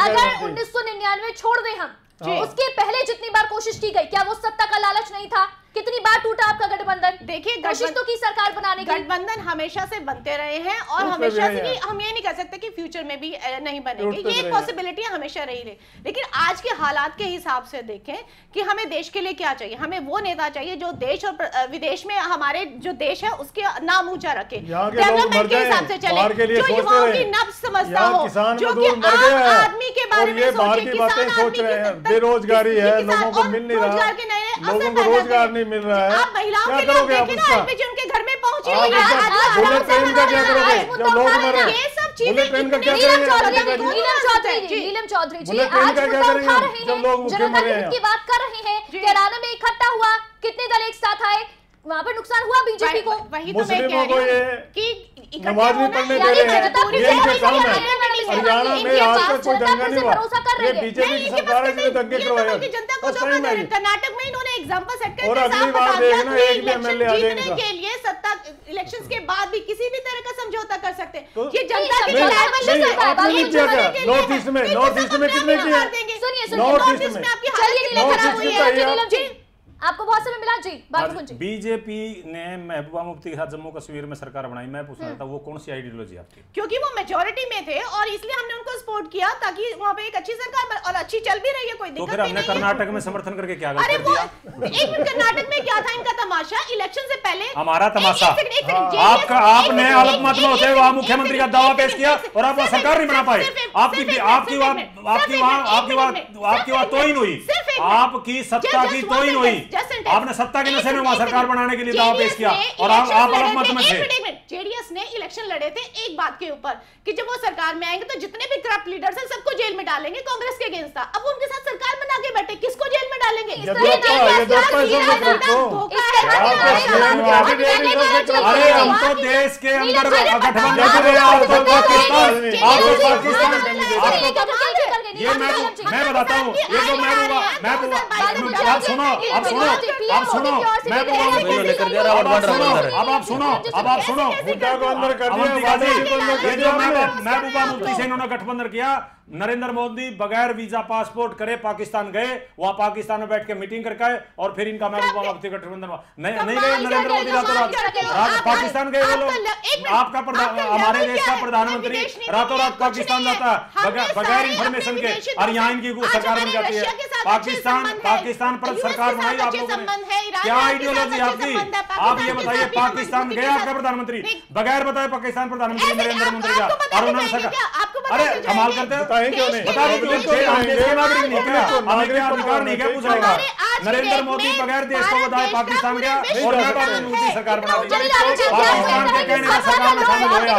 अगर
उन्नीस सौ निन्यानवे छोड़ दे हम
तो
उसके पहले जितनी बार कोशिश की गई क्या वो सत्ता का लालच नहीं था? कितनी बार टूटा आपका गठबंधन?
देखिए
कोशिश तो की सरकार बनाने की।
गठबंधन हमेशा से बनते रहे हैं और हमेशा से हम ये नहीं कह सकते कि फ्यूचर में भी नहीं बनेंगे। ये एक पॉसिबिलिटी हमेशा रही रही। लेकिन आज के हालात के हिसाब से देखें कि हमें देश के लिए क्या चाहिए? हमें वो नेता चाहिए जो देश और विदेश में हमारे जो देश है उसके नाम ऊँचा रखे। डेवलपमेंट के हिसाब से चले। जो युवाओं की नब्स समझता हो जो की आम आदमी के बारे में सोचे किसान आदमी
बेरोजगारी है लोगों को मिल नहीं रहा। रोज़गार नहीं मिल रहा है।
आप महिलाओं के लिए देखे ना एलपीजी उनके घर में पहुँची हुई है
बुलेट ट्रेन का क्या करोगे? जब लोग मर
रहे हैं
बुलेट ट्रेन का क्या करेंगे?
नीलम चौधरी जी नीलम चौधरी जी आज उठा रहे हैं की बात कर रहे हैं में इकट्ठा हुआ कितने दल एक साथ आए? वहाँ पर नुकसान हुआ बीजेपी को?
वही तो मैं कह रही हूँ कि
नमाज़
भी
पढ़ने दे रहे हैं। ये इनके काम है।
हरियाणा
में आज तक कोई दंगा नहीं हुआ। ये बीजेपी की सरकार है
जिसने
दंगे करवाए
हैं? तो जनता को
धोखा
कर्नाटक में इन्होंने एग्जांपल सेट करके
और अगली बार देखना एक भी एमएलए आ जाएगा
के लिए सत्ता इलेक्शंस के बाद भी किसी भी तरह का समझौता कर सकते हैं।
तो
ये जनता की
नॉर्थ ईस्ट में नॉर्थ ईस्ट में कितने
सुनिए सुनिए
नॉर्थ ईस्ट में।
आपकी
तो
हालत आपको बहुत समय मिला? जी बात
बीजेपी ने महबूबा मुफ्ती के साथ जम्मू कश्मीर में सरकार बनाई। मैं पूछ रहा था वो कौन सी आइडियोलॉजी आपकी?
क्योंकि वो मेजोरिटी में थे और इसलिए हमने उनको सपोर्ट किया ताकि वहाँ पे एक अच्छी सरकार और अच्छी चल भी रही है कोई
तो
दिक्कत तो
कर्नाटक में समर्थन करके क्या
अरे एक मिनट कर्नाटक में क्या था इनका तमाशा? इलेक्शन ऐसी पहले
हमारा तमाशा।
हाँ।
आपका आपने
अलग
में होते हुए मुख्यमंत्री का दावा पेश किया और आप सरकार नहीं बना पाए आपकी आपकी आपकी वहाँ आपकी बात तो ही
नहीं
हुई। आपकी सत्ता की
तोहिन
हुई। आपने सत्ता के नशे में वहाँ सरकार बनाने के लिए दावा पेश किया और आप
मत
में
जेडीएस ने इलेक्शन लड़े थे एक बात के ऊपर कि जब वो सरकार में आएँगे तो जितने भी करप्ट लीडर्स हैं सबको जेल में डालेंगे कांग्रेस के अगेंस्ट था अब उनके साथ सरकार बना के बैठे किसको जेल में डालेंगे
अरे हम तो देश के अंदर गठबंधन
ये
मैं तो- मैं बताता हूँ। ये तो मैं मैं आप सुनो आप सुनो आप सुनो।
मैं
अब सुनो अब आप सुनो अब आप सुनो।
मुद्दा को अंदर कर दिया
ये जो
मैं
महबूबा मुफ्ती से इन्होंने गठबंधन किया नरेंद्र मोदी बगैर वीज़ा पासपोर्ट करे पाकिस्तान गए वहाँ पाकिस्तान में बैठ के मीटिंग करके आए और फिर इनका महबूबा गठबंधन नहीं गए नरेंद्र मोदी रातों रात। पाकिस्तान गए वो लोग। आपका हमारे देश का प्रधानमंत्री रातों रात पाकिस्तान जाता है बगैर इंफॉर्मेशन के। और यहाँ इनकी सरकार बन जाती है। पाकिस्तान पाकिस्तान पर सरकार बनाई आप लोगों ने क्या आइडियोलॉजी आपकी? आप ये बताइए पाकिस्तान
गए
आपका प्रधानमंत्री? बगैर बताए पाकिस्तान प्रधानमंत्री नरेंद्र मोदी का। और उन्होंने अरे कमाल करते हैं? नरेंद्र मोदी बगैर देश को बताए पाकिस्तान गया और
तो
मोदी सरकार बना पाकिस्तान के
कहने
सरकार में शामिल हो गया।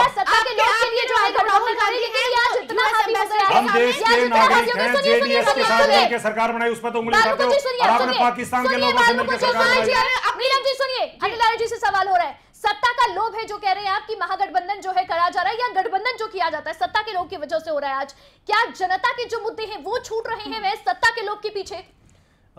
हम देश के नागरिक
हैं
जेडीएस के साथ मिलकर सरकार बनाई उस पर तो उंगली उठाते हो। और आपने पाकिस्तान के लोगों से मिलकर सरकार बनाई
अपनी सुनिए। अनिल जी से सवाल हो रहा है। सत्ता का लोभ है जो कह रहे हैं आप कि महागठबंधन जो है करा जा रहा है या गठबंधन जो किया जाता है सत्ता के लोग की वजह से हो रहा है आज। क्या जनता के जो मुद्दे हैं वो छूट रहे हैं हम्म। वह सत्ता के लोग के पीछे?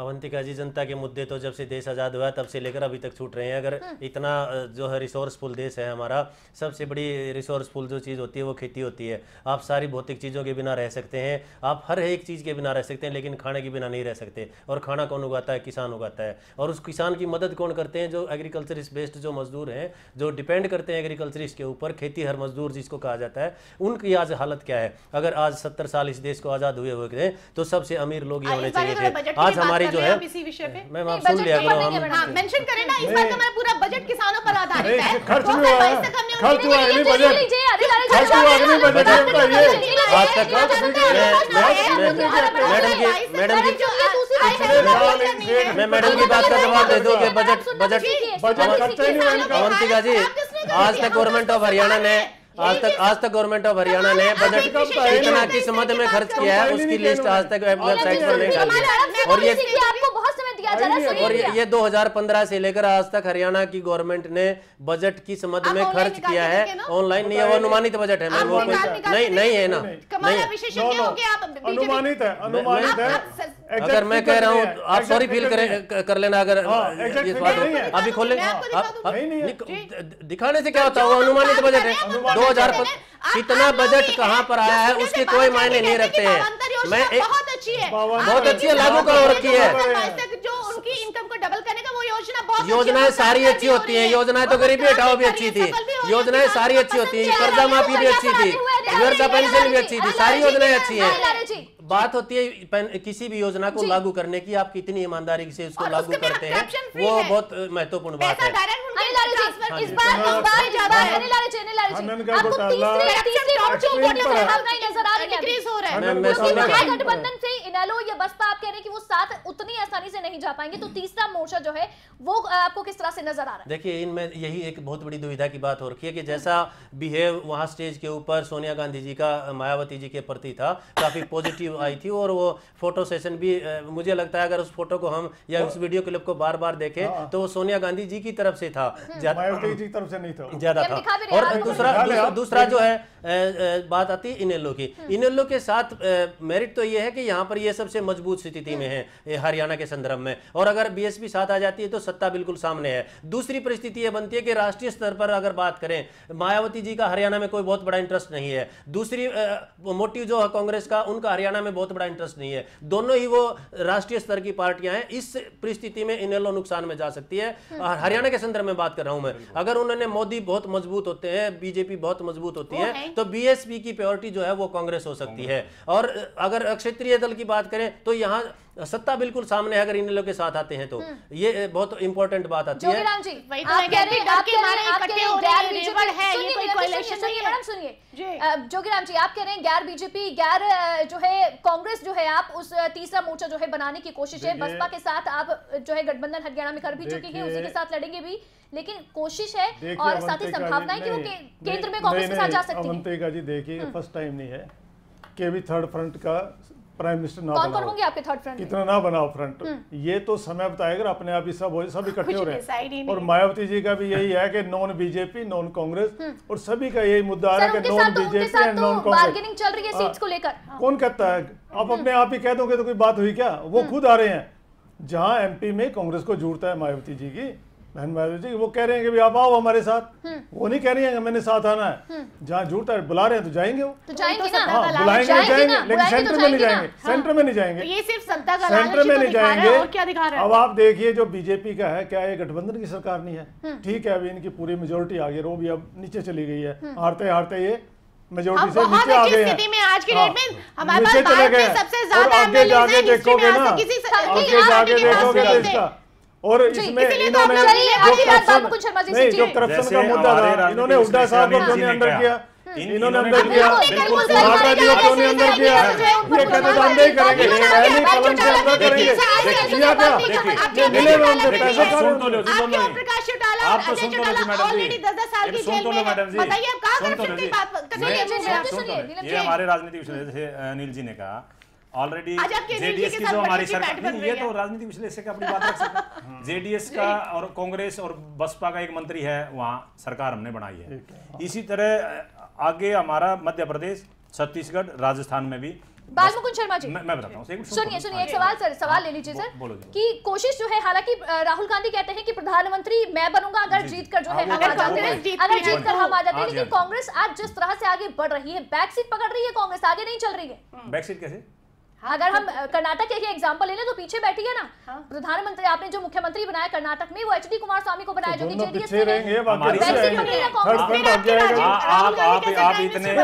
अवंतिका जी जनता के मुद्दे तो जब से देश आज़ाद हुआ तब से लेकर अभी तक छूट रहे हैं। अगर इतना जो है रिसोर्सफुल देश है हमारा सबसे बड़ी रिसोर्सफुल जो चीज़ होती है वो खेती होती है। आप सारी भौतिक चीज़ों के बिना रह सकते हैं आप हर एक चीज़ के बिना रह सकते हैं लेकिन खाने के बिना नहीं रह सकते। और खाना कौन उगाता है? किसान उगाता है। और उस किसान की मदद कौन करते हैं? जो एग्रीकल्चरिस्ट बेस्ड जो मजदूर हैं जो डिपेंड करते हैं एग्रीकल्चरिस्ट के ऊपर खेती हर मजदूर जिसको कहा जाता है उनकी आज हालत क्या है? अगर आज सत्तर साल इस देश को आज़ाद हुए हुए तो सबसे अमीर लोग ही होने चाहिए थे। आज हमारी जो है
मैं आप
सुन लिया करो।
मेंशन करें ना इस बार का हमारा पूरा बजट किसानों पर आधारित है।
खर्च हुआ है। खर्च हुआ है बजट खर्च हुआ है बजट ये।
तक मैडम जी मैडम मैं मैडम की बात का जवाब दे दूँ कि बजट बजट
बजट
जी आज तक गवर्नमेंट ऑफ़ हरियाणा ने आज तक आज तक गवर्नमेंट ऑफ़ हरियाणा ने बजट कितना किस मद में खर्च किया है उसकी लिस्ट आज तक वेबसाइट पर नहीं डाली और ये और ये 2015 से लेकर आज तक हरियाणा की गवर्नमेंट ने बजट किस मद में खर्च किया है। ऑनलाइन नहीं है अनुमानित बजट है नहीं नहीं है ना। नहीं
अनुमानित है अनुमानित है।
अगर मैं कह रहा हूँ आप सॉरी फील करें कर लेना अगर ये बात
हो।
अभी खोल। दिखाने से क्या होता है? अनुमानित
तो
बजट है दो हज़ार कितना बजट कहाँ पर आया है उसके कोई मायने नहीं रखते।
हैं
मैं
बहुत अच्छी है।
बहुत अच्छी है लागू करो रखी है योजनाएँ सारी अच्छी
तो
होती हैं। योजनाएँ तो गरीबी हटाओ भी अच्छी थी। योजनाएँ सारी अच्छी होती है। कर्जा माफ़ी भी अच्छी थी। घर
का
पेंशन भी अच्छी थी। सारी योजनाएँ अच्छी है। बात होती है किसी भी योजना को लागू करने की आप कितनी ईमानदारी से उसको लागू करते हैं वो बहुत महत्वपूर्ण बात है।
हाँ
हाँ
गठबंधन से इनेलो या बसपा आप कह रहे हैं कि वो साथ उतनी आसानी से नहीं जा पाएँगे तो तीसरा मोर्चा जो है वो आपको किस तरह से नज़र आ रहा है?
देखिए इनमें यही एक बहुत बड़ी दुविधा की बात हो रखी है कि जैसा बिहेव वहाँ स्टेज के ऊपर सोनिया गांधी जी का मायावती जी के प्रति था काफ़ी [LAUGHS] पॉजिटिव आई थी और वो फ़ोटो सेशन भी मुझे लगता है अगर उस फ़ोटो को हम या तो उस वीडियो क्लिप को बार बार देखें हाँ। तो वो सोनिया गांधी जी की तरफ़ से था। हम्म।
मायावती जी तरफ़ से नहीं था
ज़्यादा था। और दूसरा दूसरा जो है बात आती है इनेलो की। इनेलो के साथ मेरिट तो ये है कि यहाँ पर ये सबसे मज़बूत स्थिति में है हरियाणा के संदर्भ में। और अगर बीएसपी साथ आ जाती है तो सत्ता बिल्कुल सामने है। दूसरी परिस्थिति ये बनती है कि राष्ट्रीय स्तर पर अगर बात करें मायावती जी का हरियाणा में कोई बहुत बड़ा इंटरेस्ट नहीं है। दूसरी मोटिव जो है कांग्रेस का उनका हरियाणा में में बहुत बड़ा इंटरेस्ट नहीं है। दोनों ही वो राष्ट्रीय स्तर की पार्टियाँ हैं। इस परिस्थिति में इनेलो नुकसान में जा सकती है। हम्म। हरियाणा के संदर्भ में बात कर रहा हूँ मैं। अगर उन्होंने मोदी बहुत मज़बूत होते हैं बीजेपी बहुत मज़बूत होती है, तो बीएसपी की प्योरिटी जो है वो कांग्रेस हो सकती है। और अगर क्षेत्रीय दल की बात करें तो यहाँ सत्ता बिल्कुल सामने है अगर इन लोग के साथ आते हैं तो। हम्म। ये बहुत इंपॉर्टेंट बात आती है।
तो
जोगीराम जी आप कह रहे हैं गैर बीजेपी गैर जो है कांग्रेस जो है आप उस तीसरा मोर्चा जो है बनाने की कोशिश है। बसपा के साथ आप जो है गठबंधन हरियाणा में कर भी चुके हैं उसी के साथ लड़ेंगे भी। लेकिन कोशिश है और साथ ही संभावनाएँ कि वो केंद्र में कांग्रेस के साथ जा सकती है।
जी देखिए हम्म। फ़र्स्ट टाइम नहीं है। के भी थर्ड फ्रंट का प्राइम मिनिस्टर ना
कौन कौन होंगे आपके थर्ड फ्रंट
इतना ना बनाओ फ्रंट हम्म। ये तो समय बताएगा अपने आप ही सब हो सब इकट्ठे हो रहे
हैं।
और मायावती जी का भी यही है कि नॉन बीजेपी नॉन कांग्रेस और सभी का यही मुद्दा
आ रहा
है कि non BJP and non Congress
चल रही है सीट्स को लेकर। हाँ।
कौन कहता है? आप हम्म। अपने आप ही कह दोगे तो कोई बात हुई क्या? वो हम्म। खुद आ रहे हैं। जहाँ एमपी में कांग्रेस को ज़रूरत है मायावती जी की बहन भाई जी वो कह रहे हैं कि आप आओ हमारे साथ। वो नहीं कह रही है कि मैंने साथ आना है। जहाँ झूठ है बुला रहे हैं तो जाएँगे वो।
तो जाएँगे हाँ,
तो
ना
हाँ, बुलाएँगे
तो
जाएँगे,
जाएँगे
लेकिन सेंटर
तो
में नहीं
जाएँगे
सेंटर में नहीं जाएँगे।
ये सिर्फ़ सत्ता का
सेंटर में नहीं जाएँगे। अब आप देखिए जो बीजेपी का है क्या ये गठबंधन की सरकार नहीं है? ठीक है अभी इनकी पूरी मेजोरिटी आ गई वो भी अब नीचे चली गई है। हारते हारते ये मेजोरिटी
हाँ।
से नीचे आ गए हैं।
में आज के डेट में हमारे पास सबसे ज़्यादा एमएलए हैं
देखोगे ना
किसी
आगे जाके देखोगे तो इसका और इसमें इन्होंने इन्होंने हुड्डा साहब को अंदर किया। इन्होंने अंदर किया।
हमारे राजनीतिक विश्लेषक अनिल जी ने कहा ऑलरेडी जेडीएस
की
जो हमारी सरकार नहीं ये तो राजनीति विश्लेषक अपनी बात रख सकते जेडीएस [LAUGHS] हाँ। का और कांग्रेस और बसपा का एक मंत्री है वहाँ सरकार हमने बनाई है। हाँ। इसी तरह आगे हमारा मध्य प्रदेश छत्तीसगढ़ राजस्थान में भी।
बालमुकुंद शर्मा जी।
मैं, मैं बताता हूँ
सुनिए सुनिए। एक हाँ, सवाल सर सवाल ले लीजिए सर कि कोशिश जो है हालाँकि राहुल गांधी कहते हैं कि प्रधानमंत्री मैं बनूँगा अगर जीत कर जो है हम आ जाते हैं अगर जीत कर हम आ जाते हैं लेकिन कांग्रेस आज जिस तरह से आगे बढ़ रही है बैकसीट पकड़ रही है कांग्रेस आगे नहीं चल रही है।
बैकसीट कैसे?
हाँ, अगर हम कर्नाटक के ही एग्ज़ाम्पल ले लें तो पीछे बैठी है ना। हाँ। प्रधानमंत्री आपने जो मुख्यमंत्री बनाया कर्नाटक में वो एच डी कुमार स्वामी को बनाया जो कि
तो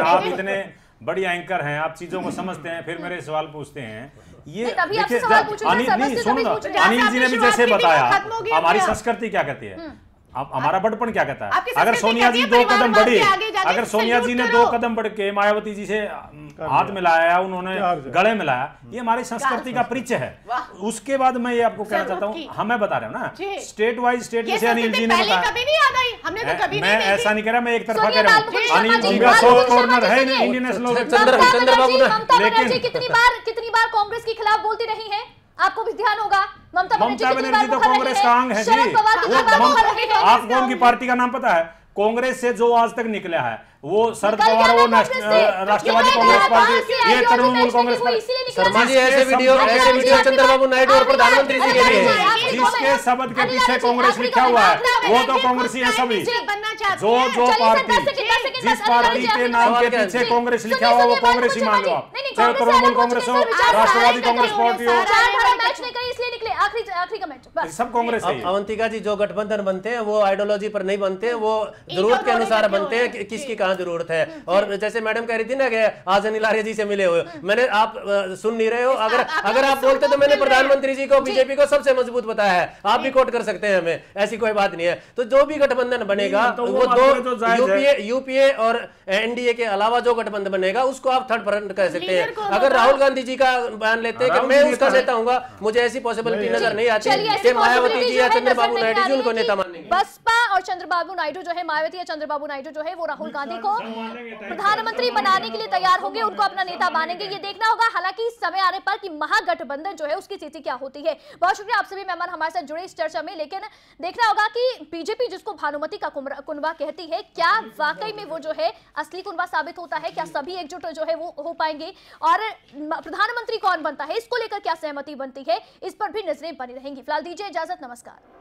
आप इतने बड़ी एंकर हैं आप चीज़ों को समझते हैं फिर मेरे सवाल पूछते हैं। ये अनिल जी ने भी जैसे बताया हमारी संस्कृति क्या कहती है? हम्म। हमारा बटपन क्या कहता है? अगर सोनिया जी दो कदम बढ़े अगर सोनिया जी ने दो कदम बढ़ के मायावती जी से हाथ मिलाया उन्होंने गले मिलाया ये हमारी संस्कृति का परिचय है। उसके बाद मैं ये आपको कहना चाहता हूँ हाँ, हमें बता रहे हो ना। स्टेट वाइज स्टेट जैसे अनिल जी ने बताया। मैं ऐसा नहीं कह रहा मैं एक तरफा कह रहा हूँ। अनिल कॉर्नर है इंडियन नेशनल लेकिन
कितनी बार कितनी बार कांग्रेस के खिलाफ बोलती रही है? आपको भी ध्यान होगा। ममता बनर्जी
तो कांग्रेस का अंग है जी।
हैं?
आपको उनकी पार्टी का नाम पता है? कांग्रेस से जो आज तक निकला है वो शरद पवार वो। राष्ट्रवादी कांग्रेस पार्टी। ये तृणमूल कांग्रेस पार्टी।
शर्मा जी ऐसे वीडियो ऐसे वीडियो चंद्रबाबू नायडू और प्रधानमंत्री जी के लिए
जिसके शब्द के पीछे कांग्रेस लिखा हुआ है। वो तो कांग्रेसी है सभी। जो जो पार्टी जिस पार्टी के नाम के पीछे कांग्रेस लिखा हुआ वो कांग्रेस
ही
मान लो आप।
नहीं, नहीं,
चाहे तृणमूल कांग्रेस हो राष्ट्रवादी कांग्रेस पार्टी हो
आखिरी आखिरी कमेंट
सब कांग्रेस
अवंतिका जी जो गठबंधन बनते हैं वो आइडियोलॉजी पर नहीं बनते वो ज़रूरत के अनुसार बनते हैं कि किसकी कहाँ ज़रूरत है? और जैसे मैडम कह रही थी ना कि आज अनिल आर्य जी से मिले हुए मैंने आप सुन नहीं रहे हो। [LAUGHS] अगर अगर आप बोलते तो मैंने
रहे हैं।
प्रधानमंत्री जी को बीजेपी को सबसे मज़बूत बताया है। आप भी कोट कर सकते हैं हमें ऐसी कोई बात नहीं है। तो जो भी गठबंधन बनेगा
तो वो करें तो
दो यूपीए यूपीए और एनडीए के अलावा जो गठबंधन बनेगा उसको आप थर्ड फ्रंट कह सकते हैं। अगर राहुल गांधी जी का बयान लेते हैं कि मैं उसका नेता हूँगा मुझे ऐसी पॉसिबिलिटी नज़र नहीं आती कि मायावती जी या चंद्रबाबू नायडू जी उनको नेता मानेंगे।
बसपा और चंद्रबाबू नायडू जो है मायावती या चंद्रबाबू नायडू जो है वो राहुल गांधी को प्रधानमंत्री बनाने के लिए तैयार होंगे उनको अपना नेता मानेंगे। ये देखना होगा हालाँकि समय आने पर कि महागठबंधन जो है उसकी स्थिति क्या होती है। बहुत शुक्रिया आप सभी मेहमान हमारे साथ जुड़े इस चर्चा में लेकिन देखना होगा कि बीजेपी जिसको भानुमति का कुनबा कहती है क्या वाकई में वो जो है असली कुनबा साबित होता है? क्या सभी एकजुट जो है वो हो पाएँगे? और प्रधानमंत्री कौन बनता है? इसको लेकर क्या सहमति बनती है? इस पर भी नज़रें बनी रहेंगी। फ़िलहाल दीजिए इजाज़त नमस्कार।